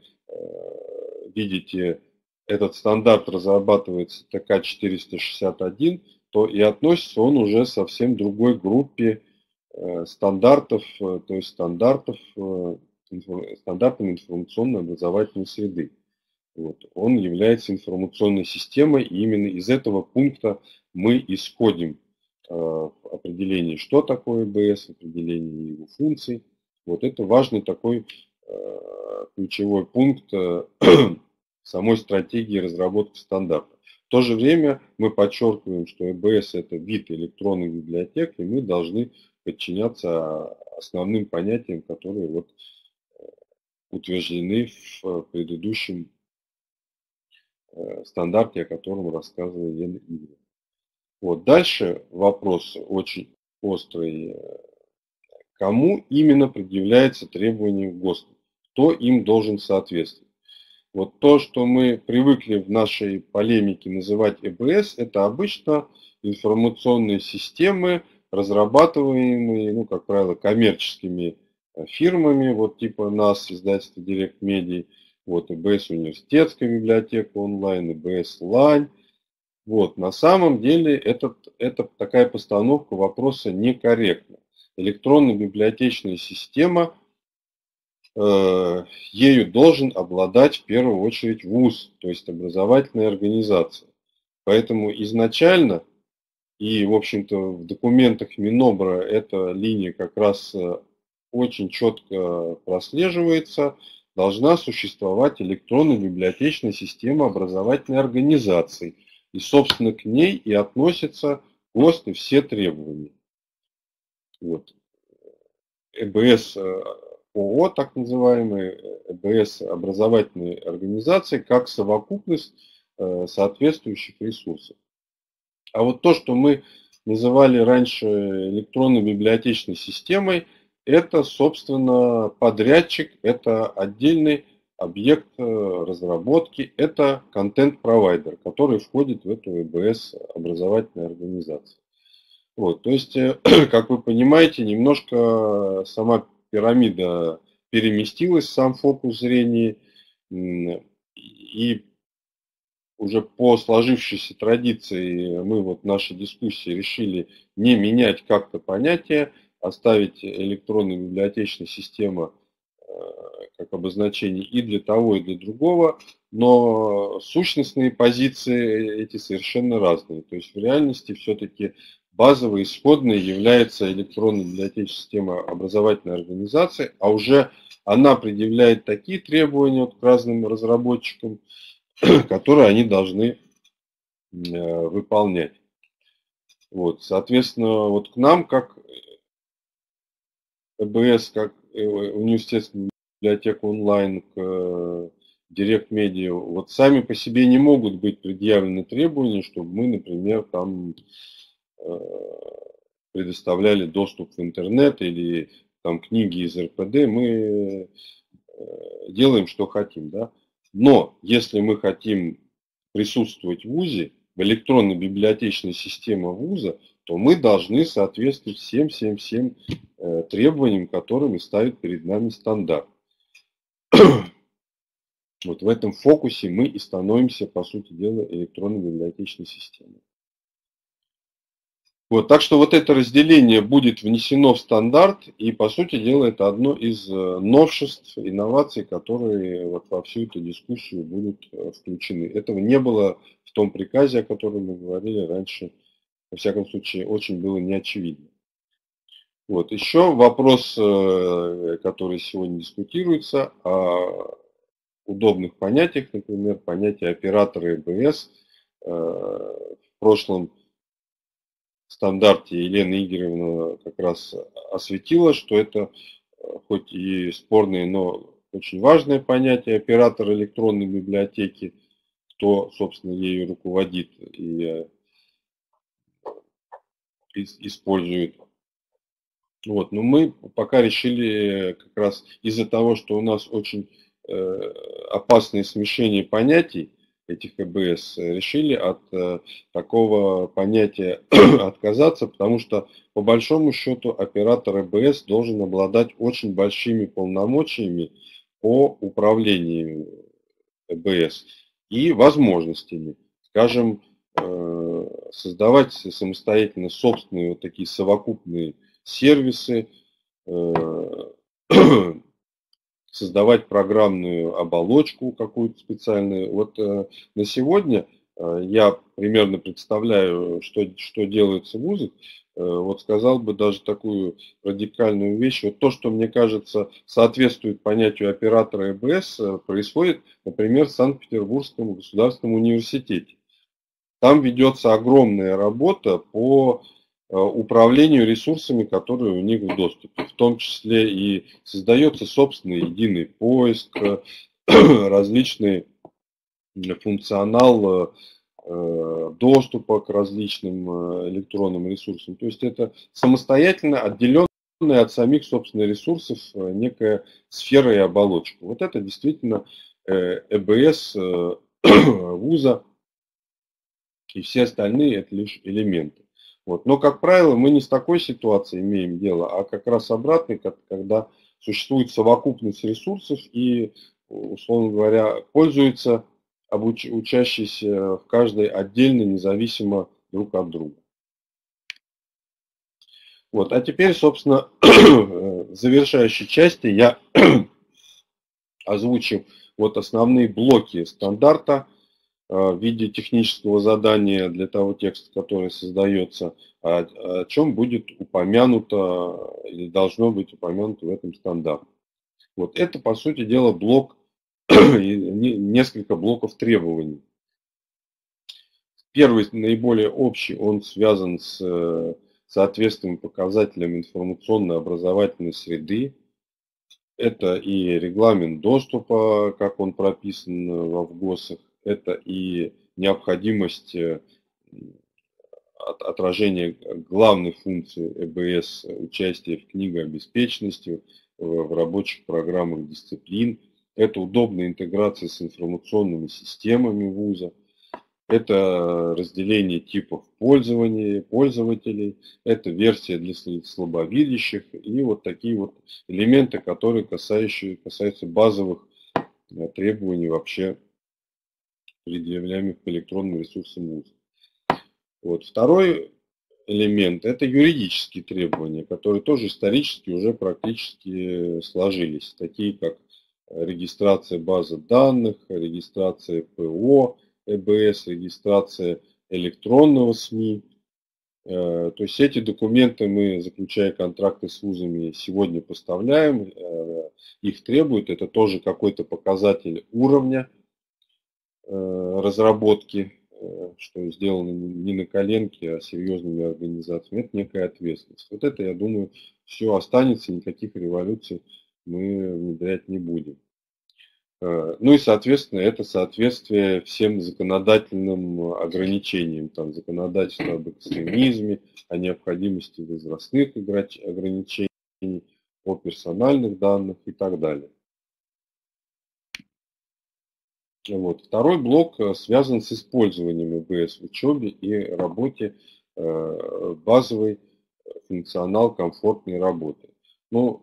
видите, этот стандарт разрабатывается ТК-461, то и относится он уже совсем другой группе э, стандартов, э, то есть стандартов, э, стандартами информационной образовательной среды. Вот. Он является информационной системой, и именно из этого пункта мы исходим в определении, что такое БС, определении его функций. Вот это важный такой ключевой пункт <clears throat> самой стратегии разработки стандарта. В то же время мы подчеркиваем, что ЭБС это вид электронных библиотек, и мы должны подчиняться основным понятиям, которые вот э, утверждены в предыдущем стандарте, о котором рассказывала Елена Игоревна. Вот. Дальше вопрос очень острый. Кому именно предъявляется требование ГОСТ? Кто им должен соответствовать? Вот то, что мы привыкли в нашей полемике называть ЭБС, это обычно информационные системы, разрабатываемые, ну, как правило, коммерческими э, фирмами, вот типа нас, издательство Direct Media, вот ЭБС университетская библиотека онлайн, ЭБС Лайн. Вот, на самом деле этот, это такая постановка вопроса некорректна. Электронная библиотечная система – ею должен обладать в первую очередь ВУЗ, то есть образовательная организация. Поэтому изначально, и в общем-то в документах Минобра эта линия как раз э, очень четко прослеживается, должна существовать электронная библиотечная система образовательной организации. И, собственно, к ней и относятся ГОСТ и все требования. Вот. ЭБС э, ООО, так называемые, ЭБС образовательные организации, как совокупность э, соответствующих ресурсов. А вот то, что мы называли раньше электронной библиотечной системой, это, собственно, подрядчик, это отдельный объект э, разработки, это контент-провайдер, который входит в эту ЭБС образовательной организации. Вот, то есть, э, <clears throat> как вы понимаете, немножко сама пирамида переместилась, сам фокус зрения, и уже по сложившейся традиции мы вот в нашей дискуссии решили не менять как-то понятие, оставить электронную библиотечную систему э, как обозначение и для того, и для другого, но сущностные позиции эти совершенно разные. То есть в реальности все-таки базовой исходной является электронная библиотечная система образовательной организации, а уже она предъявляет такие требования вот к разным разработчикам, <clears throat> которые они должны э, выполнять. Вот, соответственно, вот к нам, как ЭБС, как э, университетская библиотека онлайн, к Direct Media, вот сами по себе не могут быть предъявлены требования, чтобы мы, например, там Э, предоставляли доступ в интернет или там книги из РПД, мы э, делаем, что хотим. Да? Но если мы хотим присутствовать в ВУЗе, в электронной библиотечной системе ВУЗа, то мы должны соответствовать всем, всем, всем э, требованиям, которыми ставит перед нами стандарт. вот в этом фокусе мы и становимся, по сути дела, электронной библиотечной системой. Вот, так что вот это разделение будет внесено в стандарт, и по сути дела это одно из э, новшеств, инноваций, которые вот во всю эту дискуссию будут э, включены. Этого не было в том приказе, о котором мы говорили раньше, во всяком случае, очень было неочевидно. Вот, еще вопрос, э, который сегодня дискутируется, о удобных понятиях, например, понятие оператора ЭБС. В прошлом стандарте Елена Игоревна как раз осветила, что это э, хоть и спорное, но очень важное понятие оператор электронной библиотеки, кто, собственно, ею руководит и э, использует. Вот, но мы пока решили как раз из-за того, что у нас очень э, опасное смешение понятий, этих ЭБС, решили от э, такого понятия <clears throat> отказаться, потому что по большому счету оператор ЭБС должен обладать очень большими полномочиями по управлению ЭБС и возможностями, скажем, э, создавать самостоятельно собственные вот такие совокупные сервисы, э, <clears throat> создавать программную оболочку какую-то специальную. Вот э, на сегодня э, я примерно представляю, что, что делается в вузах. Э, вот сказал бы даже такую радикальную вещь. Вот то, что мне кажется соответствует понятию оператора ЭБС, происходит, например, в Санкт-Петербургском государственном университете. Там ведется огромная работа по управлению ресурсами, которые у них в доступе. В том числе и создается собственный единый поиск, <clears throat> различный функционал доступа к различным электронным ресурсам. То есть это самостоятельно отделенная от самих, собственно, ресурсов некая сфера и оболочка. Вот это действительно ЭБС <clears throat> вуза и все остальные это лишь элементы. Вот. Но, как правило, мы не с такой ситуацией имеем дело, а как раз обратной, когда существует совокупность ресурсов и, условно говоря, пользуются обуч... учащиеся в каждой отдельно, независимо друг от друга. Вот. А теперь, собственно, <clears throat> в завершающей части я <clears throat> озвучу вот основные блоки стандарта, в виде технического задания для того текста, который создается, о, о чем будет упомянуто или должно быть упомянуто в этом стандарте. Вот это, по сути дела, блок, <clears throat> несколько блоков требований. Первый, наиболее общий, он связан с э, соответствием показателям информационно-образовательной среды. Это и регламент доступа, как он прописан во ВГОСах, это и необходимость э, отражения главной функции ЭБС участия в книгообеспеченности, в рабочих программах дисциплин. Это удобная интеграция с информационными системами вуза. Это разделение типов пользования, пользователей. Это версия для слабовидящих. И вот такие вот элементы, которые касающие, касаются базовых э, требований вообще предъявляемых к электронным ресурсам ВУЗа. Вот. Второй элемент – это юридические требования, которые тоже исторически уже практически сложились, такие как регистрация базы данных, регистрация ПО, ЭБС, регистрация электронного СМИ. Э, то есть эти документы мы, заключая контракты с вузами, сегодня поставляем, э, их требуют, это тоже какой-то показатель уровня разработки, э, что сделано не на коленке, а серьезными организациями, это некая ответственность. Вот это, я думаю, все останется, никаких революций мы внедрять не будем. Э, ну и, соответственно, это соответствие всем законодательным ограничениям, там, законодательство об экстремизме, о необходимости возрастных ограничений, о персональных данных и так далее. Вот. Второй блок э, связан с использованием ИБС в учебе и работе э, базовый функционал комфортной работы. Ну,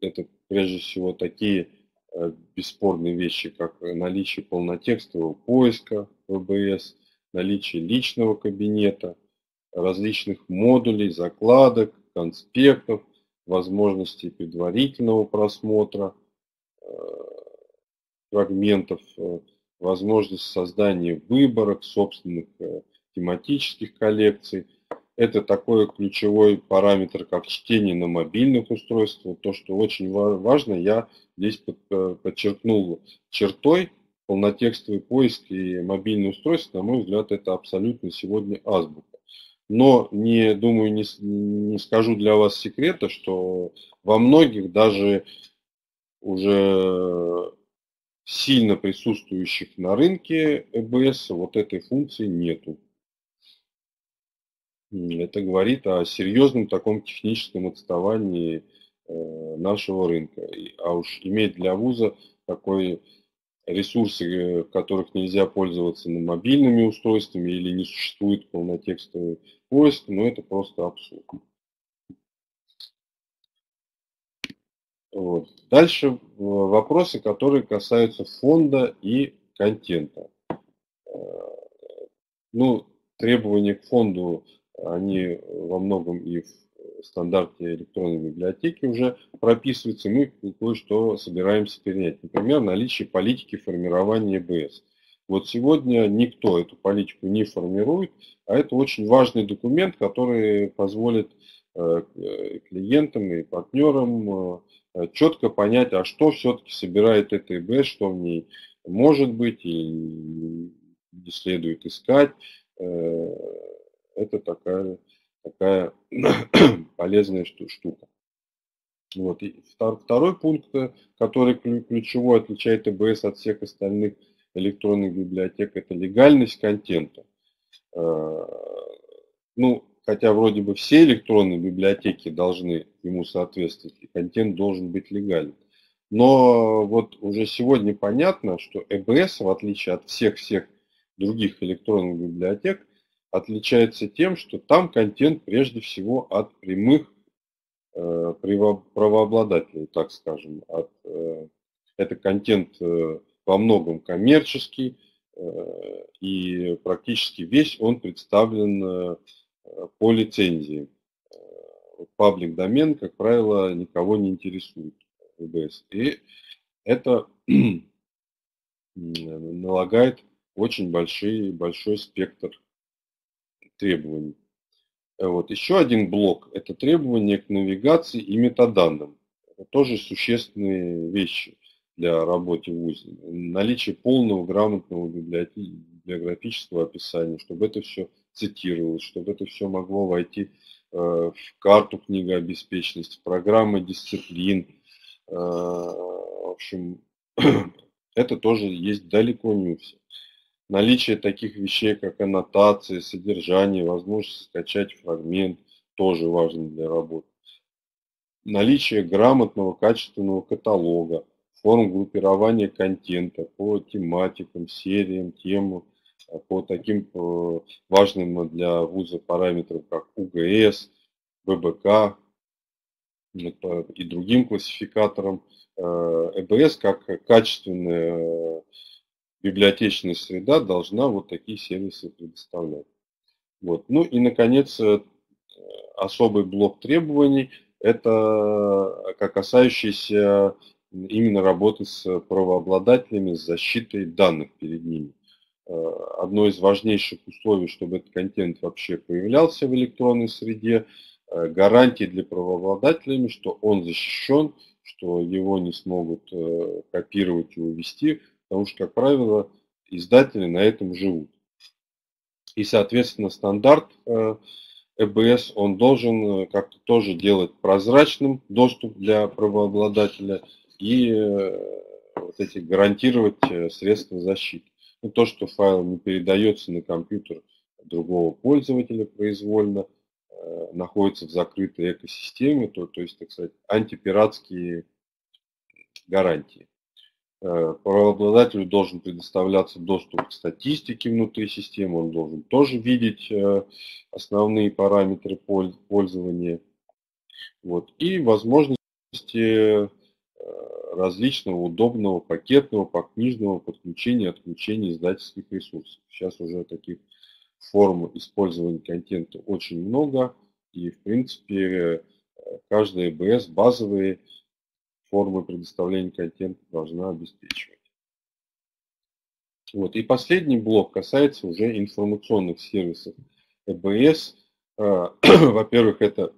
это прежде всего такие э, бесспорные вещи, как наличие полнотекстового поиска ВБС, наличие личного кабинета, различных модулей, закладок, конспектов, возможности предварительного просмотра, фрагментов, э, возможность создания выборок, собственных э, тематических коллекций. Это такой ключевой параметр, как чтение на мобильных устройствах. То, что очень важно, я здесь э, подчеркнул чертой, полнотекстовый поиск и мобильное устройство, на мой взгляд, это абсолютно сегодня азбука. Но не думаю, не, не скажу для вас секрета, что во многих даже уже сильно присутствующих на рынке ЭБС вот этой функции нету. Это говорит о серьезном таком техническом отставании э, нашего рынка. А уж иметь для вуза такой ресурсы, э, которых нельзя пользоваться на мобильными устройствами или не существует полнотекстовый поиск, ну это просто абсурд. Вот. Дальше э, вопросы, которые касаются фонда и контента. Э, ну, требования к фонду, они во многом и в стандарте электронной библиотеки уже прописываются. Мы кое-что собираемся перенять. Например, наличие политики формирования БС. Вот сегодня никто эту политику не формирует, а это очень важный документ, который позволит э, клиентам и партнерам Э, четко понять, а что все-таки собирает эта ИБ, что в ней может быть и не следует искать. Э, это такая такая <clears throat> полезная штука. Вот. И второй пункт, который ключевой отличает ЭБС от всех остальных электронных библиотек, это легальность контента. Э, ну, хотя вроде бы все электронные библиотеки должны ему соответствовать, и контент должен быть легальным. Но вот уже сегодня понятно, что ЭБС, в отличие от всех-всех других электронных библиотек, отличается тем, что там контент прежде всего от прямых э, правообладателей, так скажем. От, э, это контент э, во многом коммерческий, э, и практически весь он представлен э, по лицензии. Паблик домен, как правило, никого не интересует. ВБС. И это <clears throat> налагает очень большой, большой спектр требований. Вот. Еще один блок – это требования к навигации и метаданным. Это тоже существенные вещи для работы в ВУЗе. Наличие полного грамотного библиографического описания, чтобы это все цитировалось, чтобы это все могло войти э, в карту книгообеспеченности, программы дисциплин – Э, в общем, <clears throat> это тоже есть далеко не у всех. Наличие таких вещей, как аннотации, содержание, возможность скачать фрагмент, тоже важно для работы. Наличие грамотного, качественного каталога, форм группирования контента по тематикам, сериям, темам, по таким э, важным для вуза параметрам, как УГС, ББК, и другим классификаторам. ЭБС как качественная библиотечная среда должна вот такие сервисы предоставлять. Вот. Ну и, наконец, э, особый блок требований – это касающийся именно работы с правообладателями, с защитой данных перед ними. Э, одно из важнейших условий, чтобы этот контент вообще появлялся в электронной среде – Э, гарантии для правообладателями, что он защищен, что его не смогут э, копировать и увести, потому что, как правило, издатели на этом живут. И, соответственно, стандарт ЭБС, он должен как-то тоже делать прозрачным доступ для правообладателя и вот эти гарантировать средства защиты. Ну, то, что файл не передается на компьютер другого пользователя произвольно – Э, находится в закрытой экосистеме, то, то есть, так сказать, антипиратские гарантии. Э, правообладателю должен предоставляться доступ к статистике внутри системы, он должен тоже видеть э, основные параметры пользования. Вот. И возможности различного удобного пакетного, покнижного подключения и отключения издательских ресурсов. Сейчас уже таких форм использования контента очень много, и, в принципе, каждая ЭБС базовые формы предоставления контента должна обеспечивать. Вот. И последний блок касается уже информационных сервисов ЭБС. А, <clears throat> во-первых, это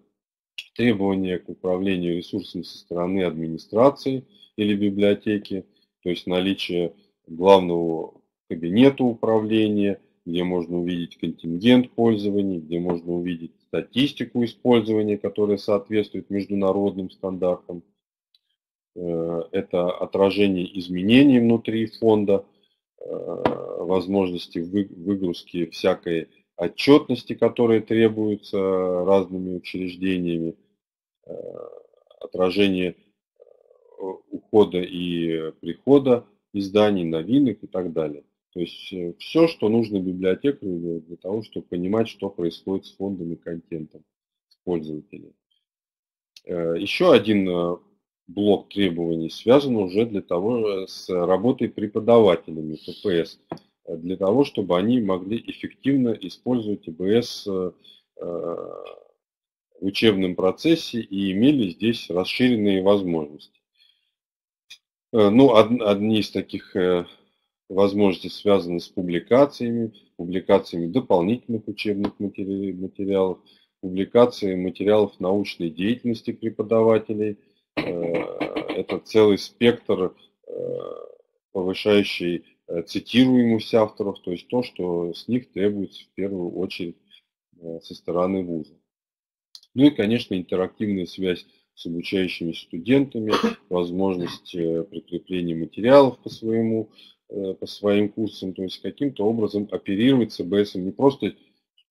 требования к управлению ресурсами со стороны администрации или библиотеки, то есть наличие главного кабинета управления – где можно увидеть контингент пользования, где можно увидеть статистику использования, которая соответствует международным стандартам. Э, это отражение изменений внутри фонда, э, возможности выгрузки всякой отчетности, которые требуются разными учреждениями, отражение ухода и прихода изданий, новинок и так далее. То есть э, все, что нужно библиотекарю для того, чтобы понимать, что происходит с фондами контентом с пользователей. Э, еще один э, блок требований связан уже для того с работой преподавателями ППС, для того, чтобы они могли эффективно использовать ИБС в учебном процессе и имели здесь расширенные возможности. Ну, одни из таких возможности связаны с публикациями, публикациями дополнительных учебных материалов, публикацией материалов научной деятельности преподавателей. Э, это целый спектр, э, повышающий э, цитируемость авторов, то есть то, что с них требуется в первую очередь со стороны вуза. Ну и, конечно, интерактивная связь с обучающими студентами, <coughs> возможность э, прикрепления материалов по, своему, э, по своим курсам, то есть каким-то образом оперировать с ЭБС, не просто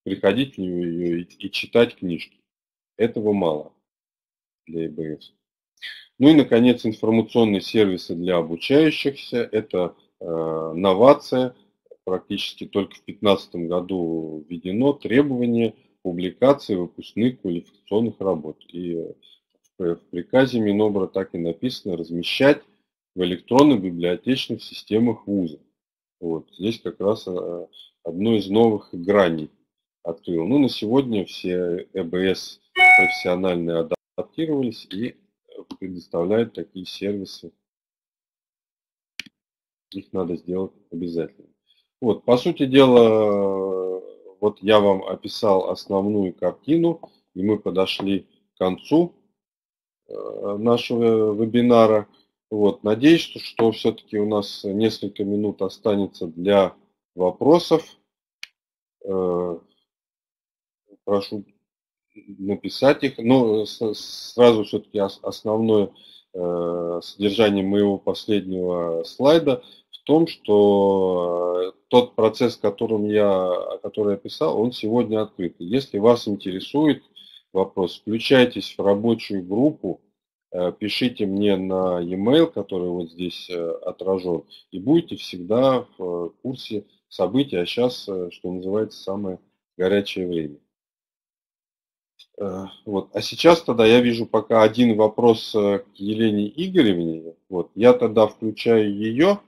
приходить в нее и читать книжки. Этого мало для ЭБС. Ну и, наконец, информационные сервисы для обучающихся. Это э, новация. Практически только в 2015 году введено требование публикации выпускных квалификационных работ. И в приказе Минобра так и написано размещать в электронных библиотечных системах вуза. Вот. Здесь как раз э, одно из новых граней открыл. Ну, на сегодня все ЭБС профессиональные адаптировались и предоставляют такие сервисы. Их надо сделать обязательно. Вот, по сути дела, вот я вам описал основную картину, и мы подошли к концу э, нашего вебинара. Вот, надеюсь, что, все-таки у нас несколько минут останется для вопросов. Э, прошу написать их. Но сразу все-таки основное э, содержание моего последнего слайда в том, что тот процесс, которым я, который я писал, он сегодня открыт. Если вас интересует вопрос, включайтесь в рабочую группу, э, пишите мне на e-mail, который вот здесь отражен, и будете всегда в курсе событий, а сейчас, что называется, самое горячее время. Э, вот. А сейчас тогда я вижу пока один вопрос э, к Елене Игоревне. Вот. Я тогда включаю ее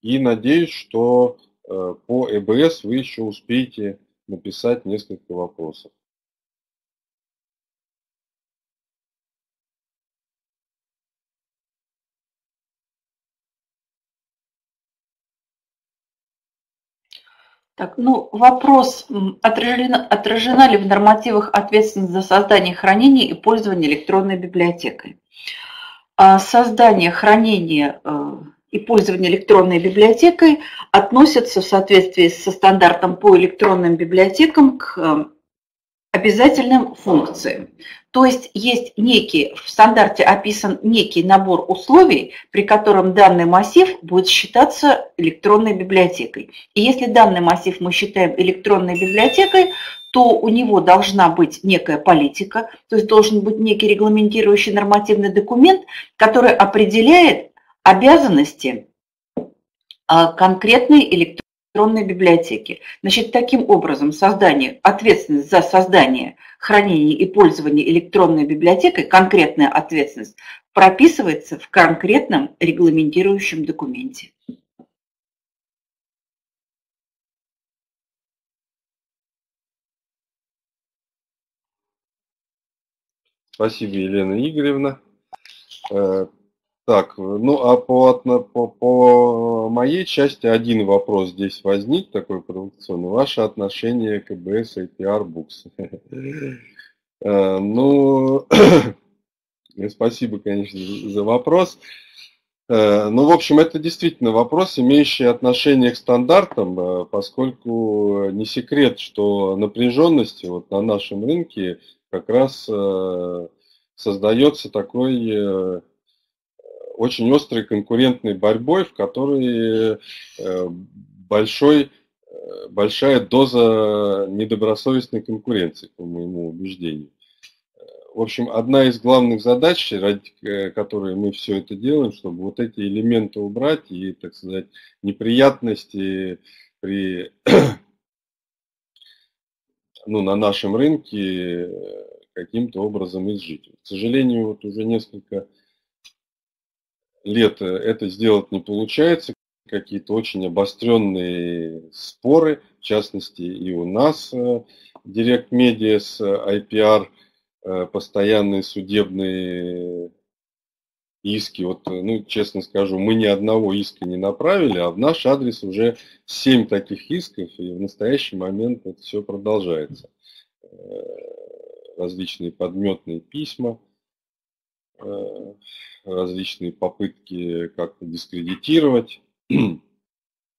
и надеюсь, что э, по ЭБС вы еще успеете написать несколько вопросов. Так, ну, вопрос, отражена, отражена ли в нормативах ответственность за создание, хранение и пользование электронной библиотекой. А создание, хранение э, и пользование электронной библиотекой относятся в соответствии со стандартом по электронным библиотекам к э, обязательным функциям. То есть есть некий, в стандарте описан некий набор условий, при котором данный массив будет считаться электронной библиотекой. И если данный массив мы считаем электронной библиотекой, то у него должна быть некая политика, то есть должен быть некий регламентирующий нормативный документ, который определяет обязанности а, конкретной электронной библиотеки. Значит, таким образом создание, ответственность за создание, хранение и пользование электронной библиотекой, конкретная ответственность, прописывается в конкретном регламентирующем документе. Спасибо, Елена Игоревна. Так, ну а по, по, по моей части один вопрос здесь возник, такой провокационный. Ваше отношение к КБС APR Books. <laughs> Э, ну, <coughs> спасибо, конечно, за вопрос. Э, ну, в общем, это действительно вопрос, имеющий отношение к стандартам, э, поскольку не секрет, что напряженности вот на нашем рынке как раз создается такой очень острой конкурентной борьбой, в которой э, большой, э, большая доза недобросовестной конкуренции, по моему убеждению. В общем, одна из главных задач, ради э, которой мы все это делаем, чтобы вот эти элементы убрать и, так сказать, неприятности при, <clears throat> ну, на нашем рынке каким-то образом изжить. К сожалению, вот уже несколько лет это сделать не получается. Какие-то очень обостренные споры, в частности и у нас Direct Media с IPR, э, постоянные судебные иски. Вот, ну, честно скажу, мы ни одного иска не направили, а в наш адрес уже семь таких исков, и в настоящий момент это все продолжается. Э, различные подметные письма – Э, различные попытки как-то дискредитировать. <clears throat>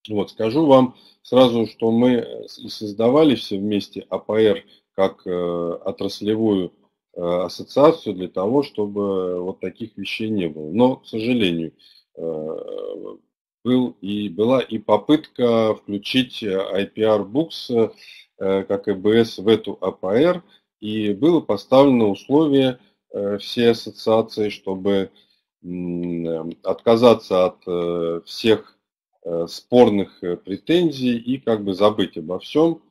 Вот, скажу вам сразу, что мы создавали все вместе АПР как э, отраслевую ассоциацию для того, чтобы вот таких вещей не было. Но, к сожалению, был и, была и попытка включить IPR Books как ЭБС в эту АПР, и было поставлено условие всей ассоциации, чтобы отказаться от всех спорных претензий и как бы забыть обо всем,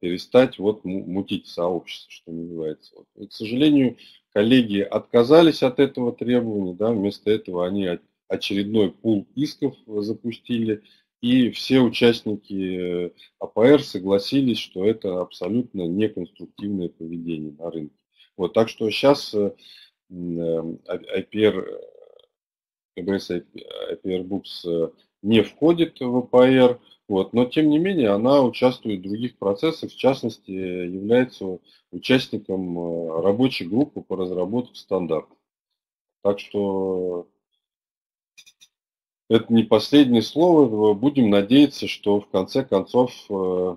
перестать вот мутить сообщество, что называется. И, к сожалению, коллеги отказались от этого требования, да, вместо этого они очередной пул исков запустили, и все участники э, АПР согласились, что это абсолютно неконструктивное поведение на рынке. Вот, так что сейчас э, IPR, EBS IPR Books не входит в АПР, вот. Но тем не менее она участвует в других процессах, в частности является участником э, рабочей группы по разработке стандартов. Так что это не последнее слово. Будем надеяться, что в конце концов э,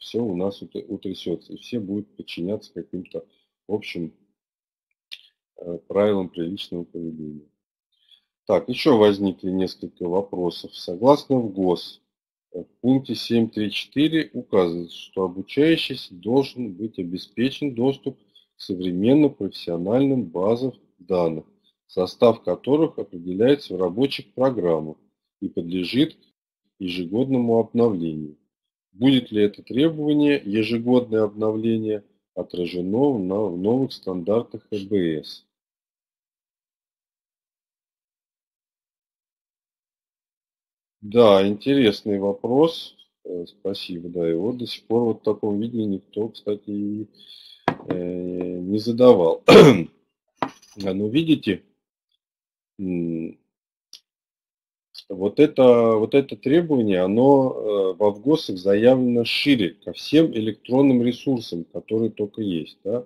все у нас утрясется, и все будут подчиняться каким-то общим э, правилам приличного поведения. Так, еще возникли несколько вопросов. Согласно в ГОС, в пункте 7.3.4 указывается, что обучающийся должен быть обеспечен доступ к современным профессиональным базам данных, состав которых определяется в рабочих программах и подлежит ежегодному обновлению. Будет ли это требование, ежегодное обновление, отражено в новых стандартах ЭБС? Да, интересный вопрос. Э, спасибо, да, его до сих пор вот в таком виде никто, кстати, э, не задавал. <clears throat> А, ну, видите, вот это, вот это требование, оно э, во ВГОСах заявлено шире ко всем электронным ресурсам, которые только есть. Да?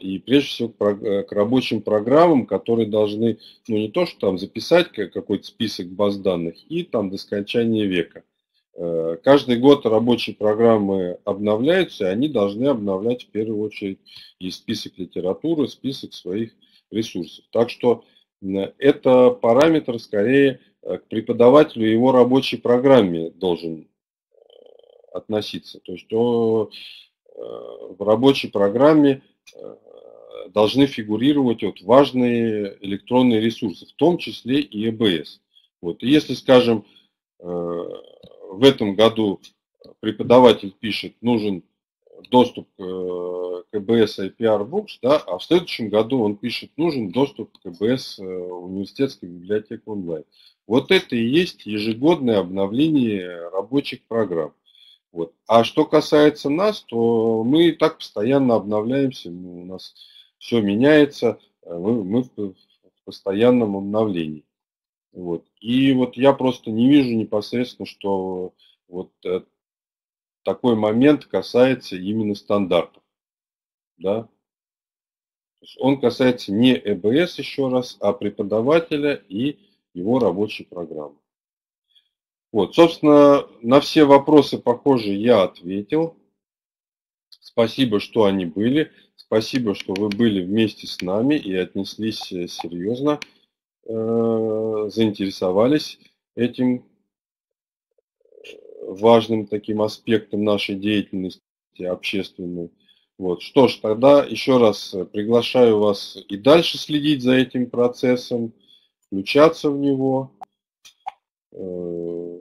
И прежде всего к, к рабочим программам, которые должны, ну не то, что там записать какой-то список баз данных и там до скончания века. Э, каждый год рабочие программы обновляются, и они должны обновлять в первую очередь и список литературы, список своих ресурсов. Так что это параметр скорее э, к преподавателю и его рабочей программе должен э, относиться. То есть он в рабочей программе Э, должны фигурировать вот важные электронные ресурсы, в том числе и ЭБС. Вот. И если, скажем, э, в этом году преподаватель пишет, нужен доступ к ЭБС IPR Books, да, а в следующем году он пишет, нужен доступ к ЭБС э, университетской библиотеки онлайн. Вот это и есть ежегодное обновление рабочих программ. Вот. А что касается нас, то мы и так постоянно обновляемся, у нас все меняется, э, мы, мы в постоянном обновлении. Вот. И вот я просто не вижу непосредственно, что вот э, такой момент касается именно стандартов. Да? Он касается не ЭБС еще раз, а преподавателя и его рабочей программы. Вот, собственно, на все вопросы, похоже, я ответил. Спасибо, что они были. Спасибо, что вы были вместе с нами и отнеслись э, серьезно, э, заинтересовались этим важным таким аспектом нашей деятельности общественной. Вот. Что ж, тогда еще раз приглашаю вас и дальше следить за этим процессом, включаться в него. Э,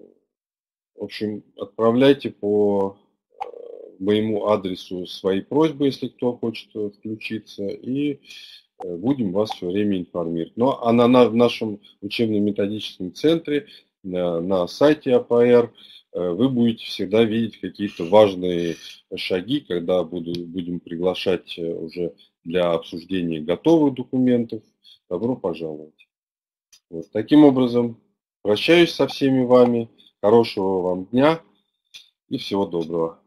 в общем, отправляйте по э, моему адресу свои просьбы, если кто хочет включиться, и э, будем вас все время информировать. Ну, а на, в нашем учебно-методическом центре, на, на сайте АПР, вы будете всегда видеть какие-то важные шаги, когда буду, будем приглашать уже для обсуждения готовых документов. Добро пожаловать. Вот. Таким образом, Прощаюсь со всеми вами. Хорошего вам дня и всего доброго.